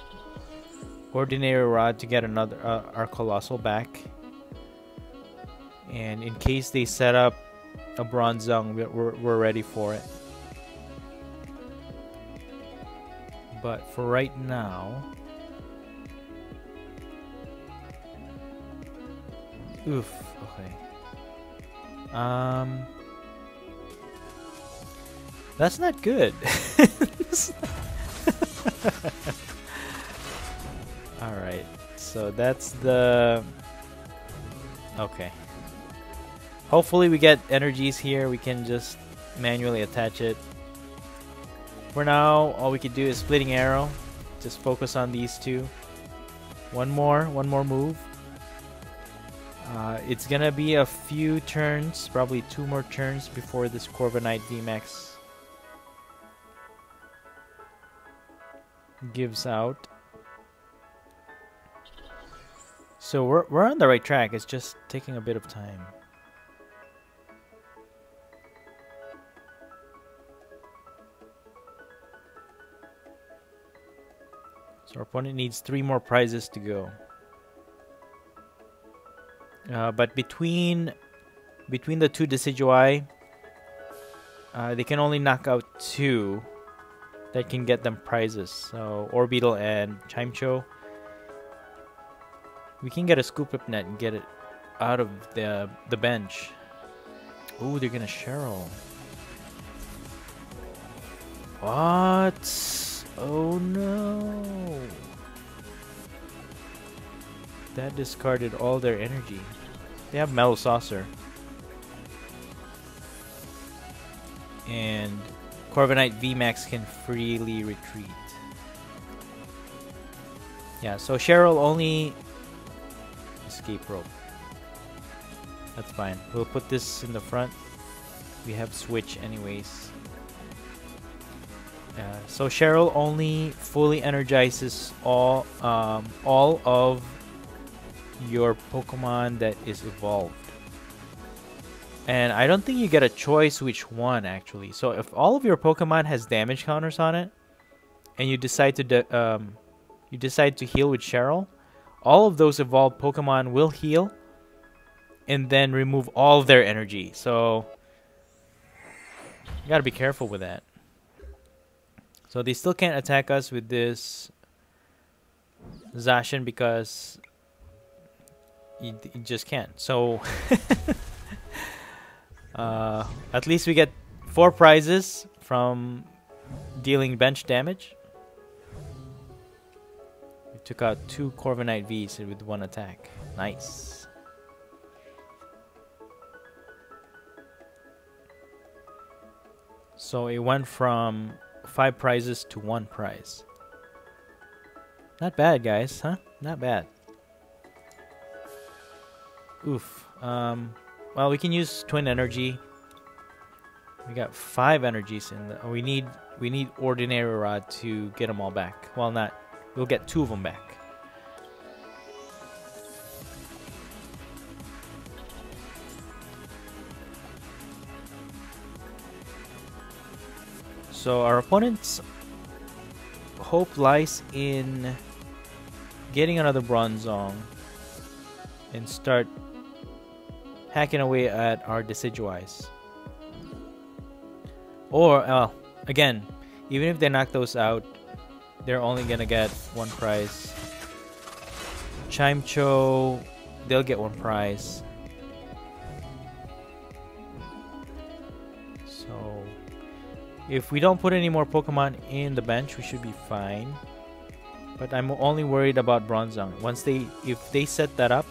Ordinary Rod to get another uh, our Coalossal back. And in case they set up a Bronzong, we're, we're ready for it. But for right now, Oof. Okay. Um. That's not good. [laughs] Alright. So that's the... Okay. Hopefully we get energies here. We can just manually attach it. For now, all we can do is splitting arrow. Just focus on these two. One more. One more move. Uh, it's gonna be a few turns, probably two more turns before this Corviknight VMAX gives out. So we're, we're on the right track, it's just taking a bit of time. So our opponent needs three more prizes to go. Uh, but between between the two Decidueye, uh, they can only knock out two that can get them prizes. So Orbeetle and Chimecho. We can get a Scoop Up Net and get it out of the the bench. Ooh, they're gonna Cheryl. What? Oh no. That discarded all their energy. They have Metal Saucer. And Corviknight VMAX can freely retreat. Yeah, so Cheryl only escape rope. That's fine. We'll put this in the front. We have switch anyways. Uh, so Cheryl only fully energizes all um, all of your Pokemon that is evolved. And I don't think you get a choice which one actually. So if all of your Pokemon has damage counters on it, and you decide to um, you decide to heal with Cheryl, all of those evolved Pokemon will heal, and then remove all their energy. So you gotta be careful with that. So they still can't attack us with this Zacian because you, you just can't. So [laughs] uh, at least we get four prizes from dealing bench damage. We took out two Corviknight Vs with one attack. Nice. So it went from five prizes to one prize. Not bad, guys, huh? Not bad. Oof. Um, well, we can use twin energy. We got five energies in the. We need we need ordinary rod to get them all back. Well, not. We'll get two of them back. So our opponent's hope lies in getting another Bronzong and start hacking away at our Decidueyes. Or, uh, again, even if they knock those out, they're only gonna get one prize. Chimecho, they'll get one prize. So, if we don't put any more Pokemon in the bench, we should be fine. But I'm only worried about Bronzong. Once they, if they set that up,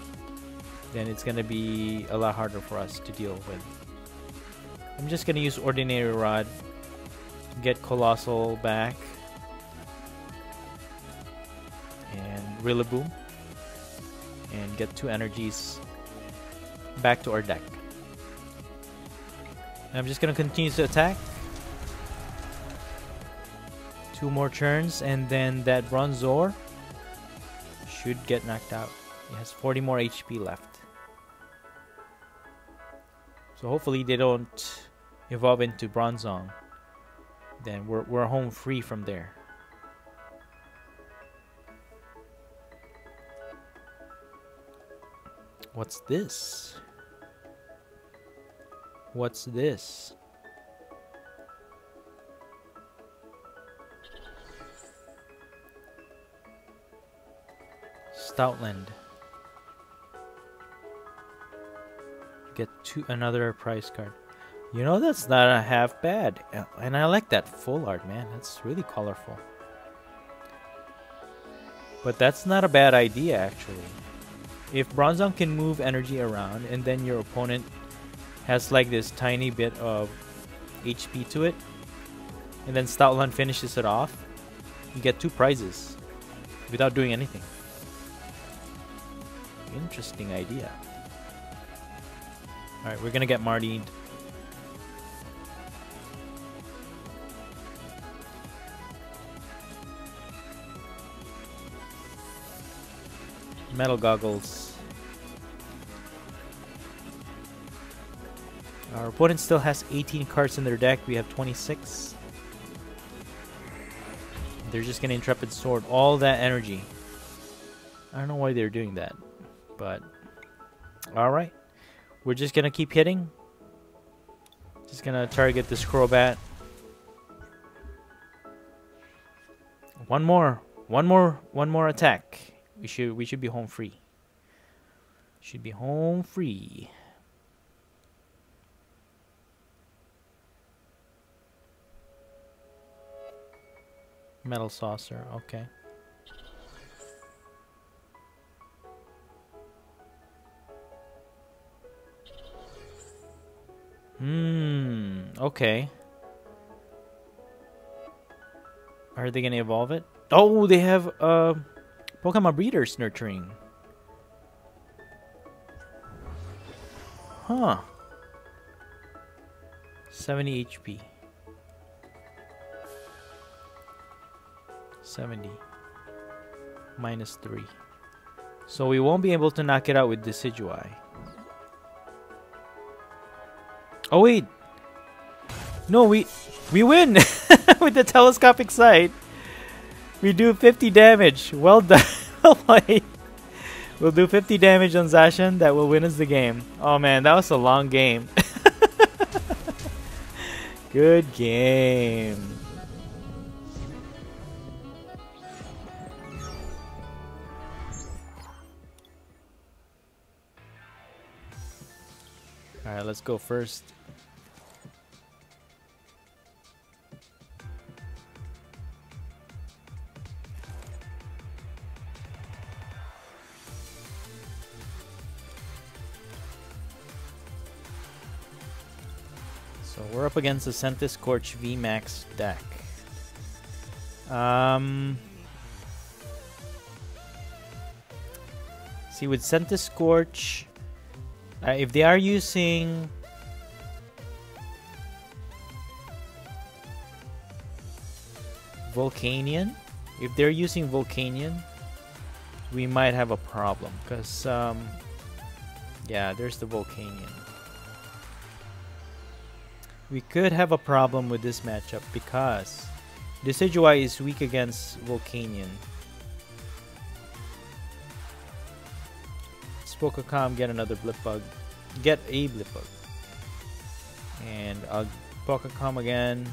then it's gonna be a lot harder for us to deal with. I'm just gonna use Ordinary Rod, get Coalossal back, and Rillaboom, and get two energies back to our deck. I'm just gonna continue to attack. Two more turns, and then that Bronzor should get knocked out. It has 40 more HP left. So hopefully they don't evolve into Bronzong. Then we're, we're home free from there. What's this? What's this? Stoutland. Get to another prize card. You know, that's not a half bad. Uh, and I like that full art, man. That's really colorful. But that's not a bad idea, actually. If Bronzong can move energy around and then your opponent has like this tiny bit of HP to it, and then Stoutland finishes it off, you get two prizes without doing anything. Interesting idea. Alright, we're gonna get Marty. Metal goggles. Our opponent still has 18 cards in their deck. We have 26. They're just gonna Intrepid Sword all that energy. I don't know why they're doing that, but alright. We're just gonna keep hitting. Just gonna target this Crobat. One more. One more one more attack. We should we should be home free. Should be home free. Metal saucer, okay. Hmm, okay. Are they gonna evolve it? Oh, they have uh, Pokemon Breeders nurturing. Huh. 70 HP. 70 minus 3 so we won't be able to knock it out with Decidueye oh wait. No we we win [laughs] with the telescopic sight. We do 50 damage. Well done. [laughs] Well do 50 damage on Zacian that will win us the game. Oh man that was a long game. [laughs] Good game. Alright, let's go first. Against the Centiskorch VMAX deck. Um, see, with Centiskorch, uh, if they are using Volcanion, if they're using Volcanion, we might have a problem because um, yeah, there's the Volcanion. We could have a problem with this matchup because Decidueye is weak against Volcanion. Spokacom, get another Blipbug. Get a Blipbug. And uh, I'll Spokacom again.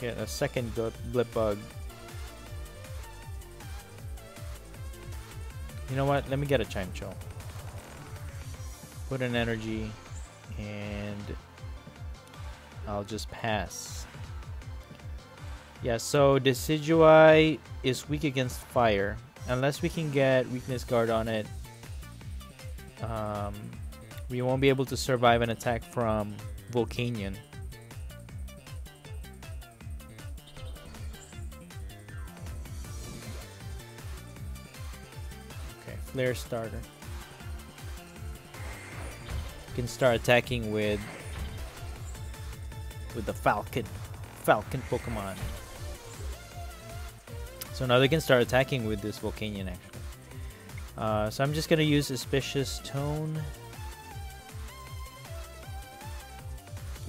Get a second Blipbug. You know what? Let me get a Chimecho. Put an energy. And I'll just pass. Yeah, so Decidueye is weak against fire. Unless we can get weakness guard on it, um, we won't be able to survive an attack from Volcanion. Okay, Flare Starter. Can start attacking with with the Falcon. Falcon Pokemon. So now they can start attacking with this Volcanion actually. Uh, so I'm just gonna use Auspicious Tone.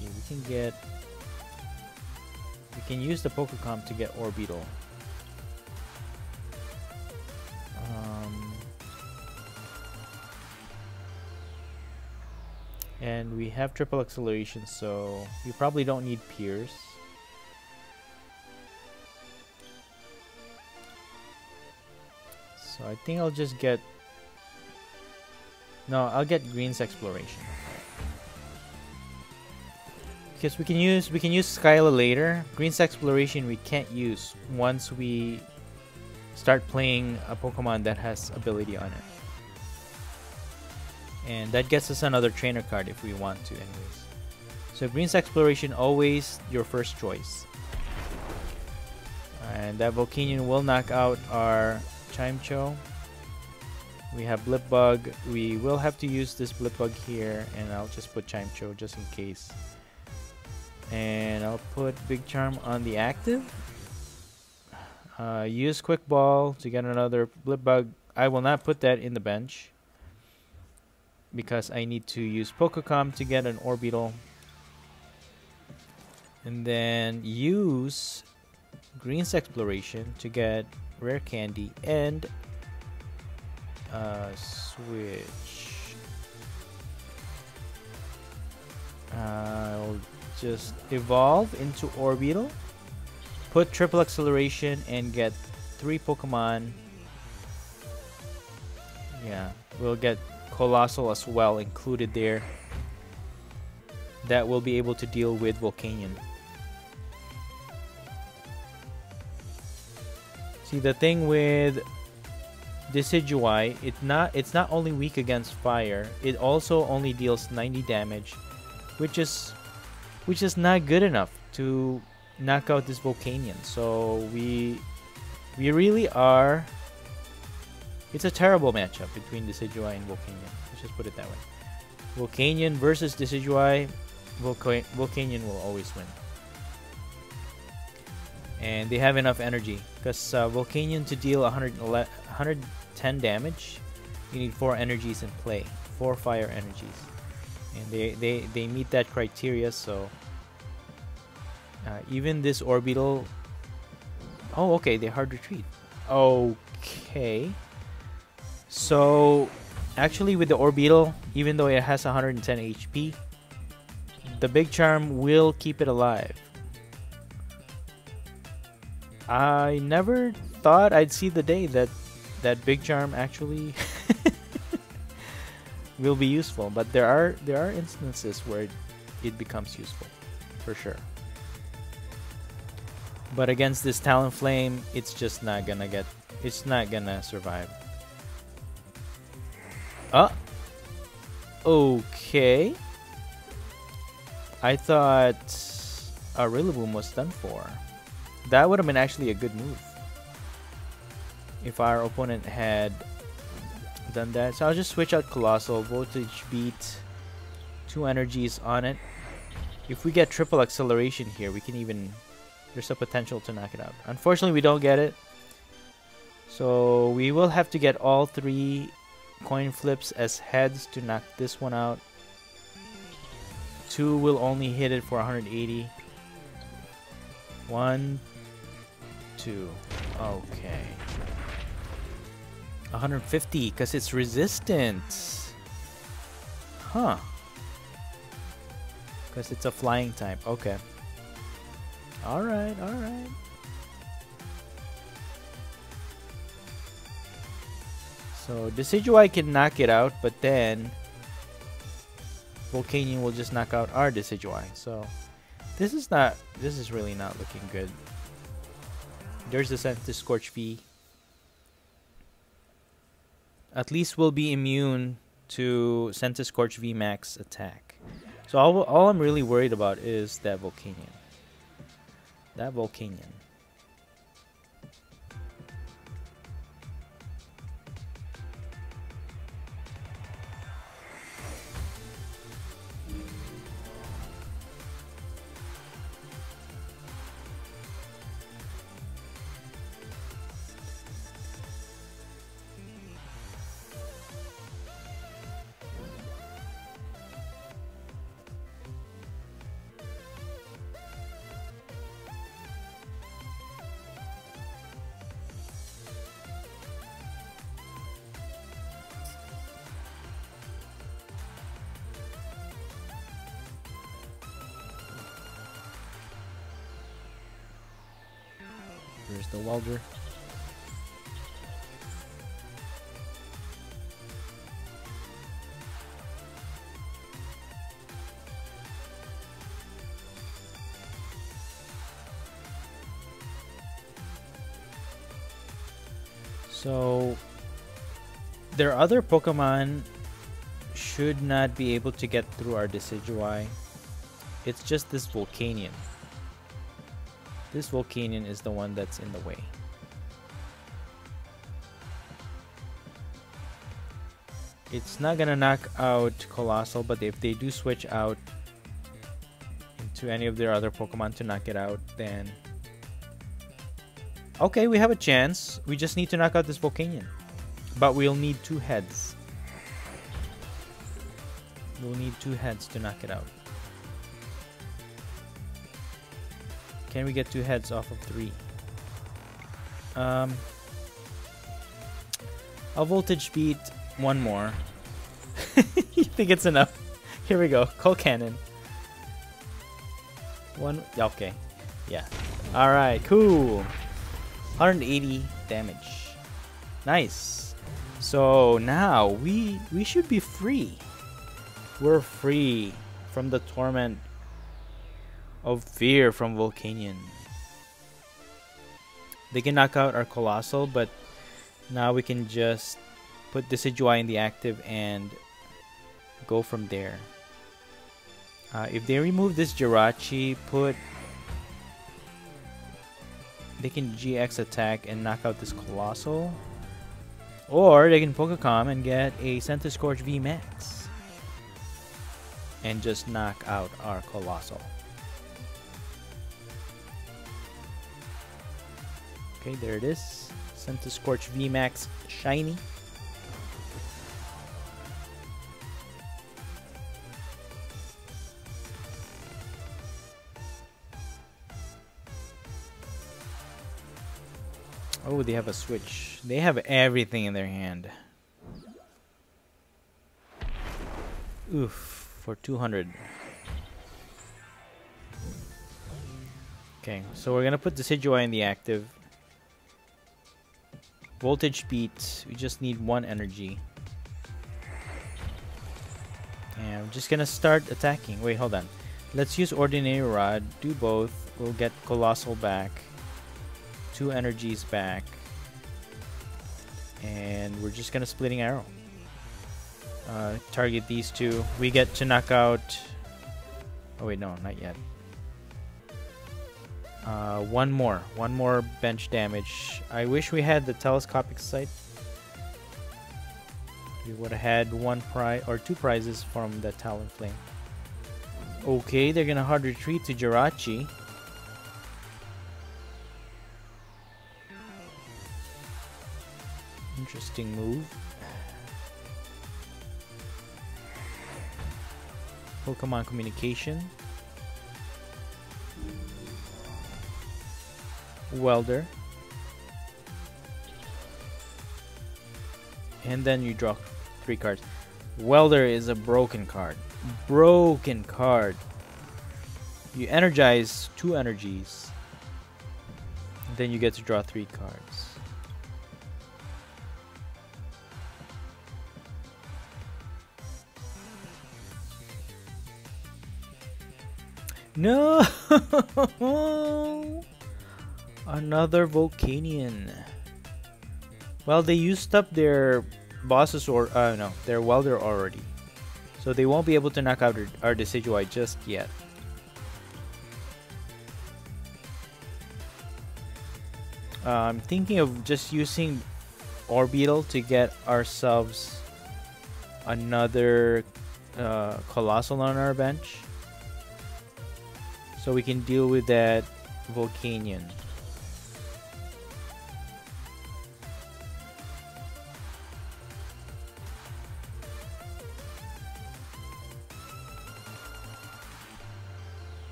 Okay, we can get... We can use the Pokecom to get Orbeetle. We have triple acceleration, so we probably don't need Piers. So I think I'll just get... No, I'll get Green's Exploration. Because we can use we can use Skyla later. Green's Exploration we can't use once we start playing a Pokemon that has ability on it. And that gets us another trainer card if we want to anyways. So Green's Exploration always your first choice. And that Volcanion will knock out our Chimecho. We have Blipbug. We will have to use this Blipbug here, and I'll just put Chimecho just in case. And I'll put Big Charm on the active. Uh, use Quick Ball to get another Blipbug. I will not put that in the bench because I need to use Pokecom to get an Orbeetle. And then use Green's Exploration to get Rare Candy and uh, switch. I'll just evolve into Orbeetle, put triple acceleration, and get three Pokemon. Yeah, we'll get Coalossal as well included there. That will be able to deal with Volcanion. See the thing with Decidueye, it not it's not only weak against fire, it also only deals 90 damage, which is which is not good enough to knock out this Volcanion. So we we really are it's a terrible matchup between Decidueye and Volcanion. Let's just put it that way. Volcanion versus Decidueye, Volca Volcanion will always win. And they have enough energy because uh, Volcanion to deal 110 damage, you need 4 energies in play. 4 fire energies and they they they meet that criteria so uh, even this Orbeetle oh okay they hard retreat okay so actually with the Orbeetle even though it has 110 HP the big charm will keep it alive I never thought I'd see the day that that big charm actually [laughs] will be useful, but there are there are instances where it, it becomes useful, for sure. But against this Talonflame, it's just not gonna get, it's not gonna survive. Ah, okay. I thought a Rillaboom was done for. That would have been actually a good move. If our opponent had done that. So I'll just switch out Coalossal. Voltage Beat, two energies on it. If we get triple acceleration here, we can even... There's a potential to knock it out. Unfortunately, we don't get it. So we will have to get all three coin flips as heads to knock this one out. Two will only hit it for 180. One, two. Okay. 150 because it's resistant. Huh. Because it's a flying type. Okay. Alright, alright. So Decidueye can knock it out, but then Volcanion will just knock out our Decidueye. So this is not this is really not looking good. There's the Centiskorch V at least we'll be immune to Centiskorch VMAX attack. So all, all I'm really worried about is that Volcanion. That Volcanion. Their other Pokemon should not be able to get through our Decidueye. It's just this Volcanion. This Volcanion is the one that's in the way. It's not gonna knock out Coalossal, but if they do switch out into any of their other Pokemon to knock it out, then... Okay, we have a chance. We just need to knock out this Volcanion. But we'll need two heads. We'll need two heads to knock it out. Can we get two heads off of three? Um, voltage beat one more. [laughs] you think it's enough? Here we go. Coal cannon. One. Okay. Yeah. All right. Cool. 180 damage. Nice. So now we we should be free. We're free from the torment of fear from Volcanion. They can knock out our Coalossal, but now we can just put Decidueye in the active and go from there. Uh, if they remove this Jirachi, put they can GX attack and knock out this Coalossal. Or they can Pokecom and get a Centiskorch VMAX. And just knock out our Coalossal. Okay, there it is. Centiskorch VMAX Shiny. Oh, they have a switch. They have everything in their hand. Oof, for 200. Okay, so we're gonna put Decidueye in the active. Voltage beat, we just need one energy. And I'm just gonna start attacking. Wait, hold on. Let's use Ordinary Rod, do both. We'll get Coalossal back two energies back. And we're just gonna splitting arrow. Uh, target these two. We get to knock out. Oh wait, no, not yet. Uh, one more, one more bench damage. I wish we had the telescopic sight. We would have had one prize or two prizes from the Talonflame. Okay, they're gonna hard retreat to Jirachi. Interesting move. Pokemon communication. Welder. And then you draw three cards. Welder is a broken card. Broken card. You energize two energies. Then you get to draw three cards. No! [laughs] Another Volcanion. Well, they used up their bosses or uh, no, their welder already. So they won't be able to knock out our, our Decidueye just yet. Uh, I'm thinking of just using Orbeetle to get ourselves another uh, Coalossal on our bench so we can deal with that Volcanion.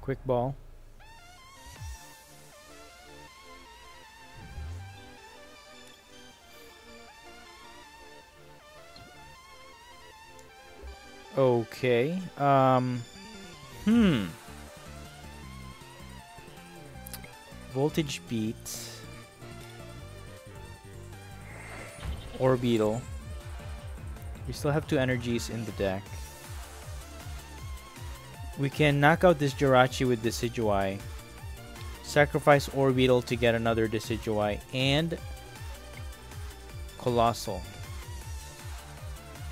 Quick ball. Okay. Um Hmm. Voltage Beat. Orbeetle. We still have two energies in the deck. We can knock out this Jirachi with Decidueye. Sacrifice Orbeetle to get another Decidueye. And Coalossal.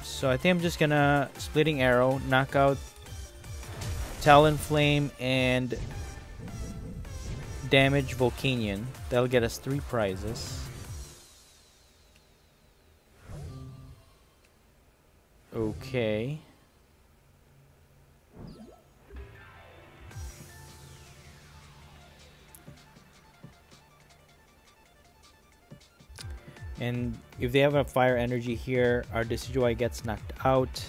So I think I'm just gonna Splitting Arrow, knock out Talonflame and Damage Volcanion. That'll get us three prizes. Okay. And if they have a fire energy here, our Decidueye gets knocked out.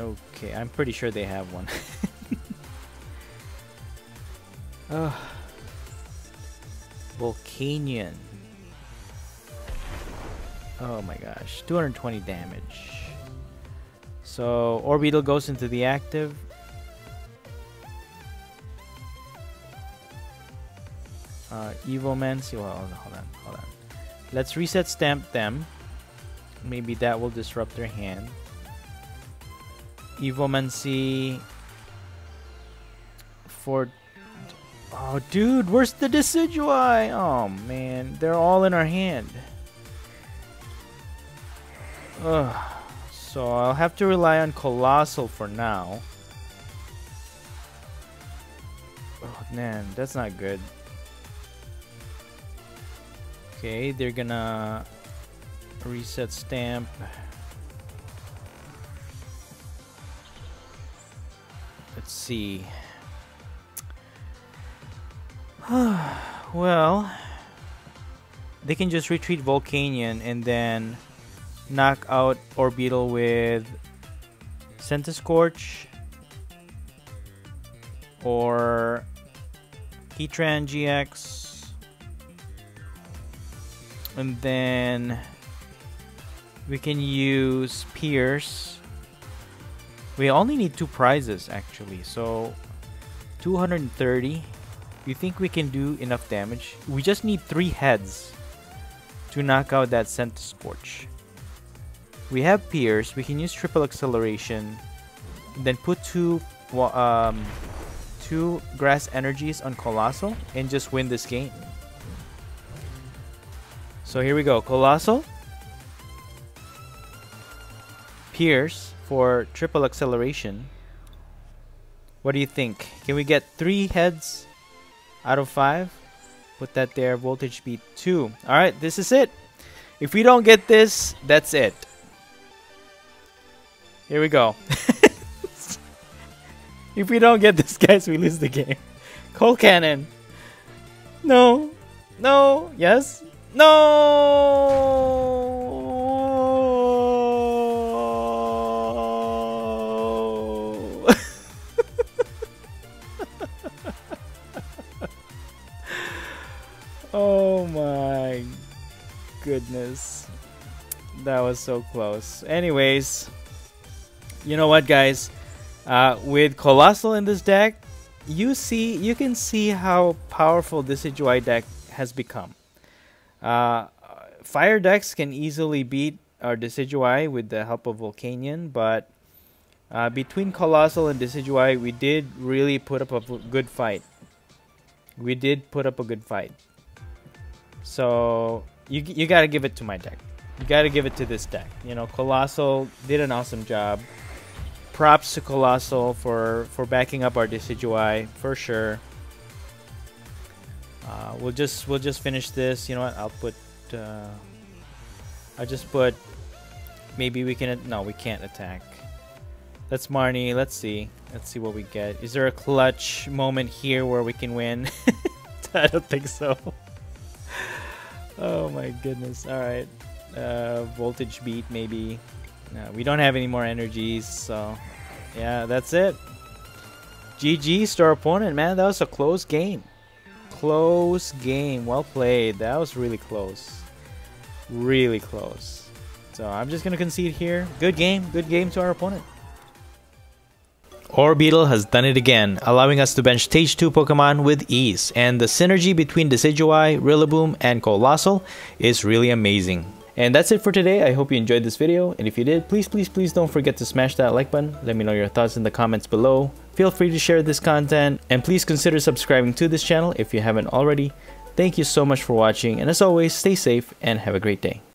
Okay, I'm pretty sure they have one. [laughs] uh, Volcanion. Oh my gosh, 220 damage. So Orbeetle goes into the active. Uh, Evomancy. Well, hold on, hold on. Let's reset stamp them. Maybe that will disrupt their hand. Evomancy. For. Oh, dude, where's the Decidueye? Oh, man. They're all in our hand. Ugh. So I'll have to rely on Coalossal for now. Oh, man, that's not good. Okay, they're gonna reset stamp. See. [sighs] well, they can just retreat Volcanion and then knock out Orbeetle with Scorch or Heatran GX and then we can use Piers we only need two prizes actually so 230 you think we can do enough damage we just need three heads to knock out that Centiskorch. we have Piers. We can use triple acceleration. Then put two um, two grass energies on Coalossal and just win this game. So here we go. Coalossal, Piers for triple acceleration. What do you think? Can we get three heads out of five? Put that there. Voltage beat two. Alright, this is it. If we don't get this, that's it. Here we go. [laughs] if we don't get this, guys, we lose the game. Coal Cannon. No. No. Yes. No. Goodness. That was so close. Anyways you know what, guys? Uh, with Coalossal in this deck, you see, you can see how powerful this Decidueye deck has become. Uh, fire decks can easily beat our Decidueye with the help of Volcanion, but uh, between Coalossal and Decidueye, we did really put up a good fight. We did put up a good fight. So you you gotta give it to my deck. You gotta give it to this deck. You know, Coalossal did an awesome job props to Coalossal for for backing up our Decidueye for sure. Uh, we'll just we'll just finish this. You know what? I'll put. Uh, I just put. Maybe we can. No, we can't attack. That's Marnie. Let's see. Let's see what we get. Is there a clutch moment here where we can win? [laughs] I don't think so. Oh my goodness. All right. Uh, voltage beat maybe. No, we don't have any more energies, so yeah, that's it. GG our opponent, man. That was a close game. Close game. Well played. That was really close. Really close. So I'm just going to concede here. Good game. Good game to our opponent. Orbeetle has done it again, allowing us to bench stage 2 Pokemon with ease, and the synergy between Decidueye, Rillaboom, and Coalossal is really amazing. And that's it for today. I hope you enjoyed this video. And if you did, please, please, please don't forget to smash that like button. Let me know your thoughts in the comments below. Feel free to share this content. And please consider subscribing to this channel if you haven't already. Thank you so much for watching. And as always, stay safe and have a great day.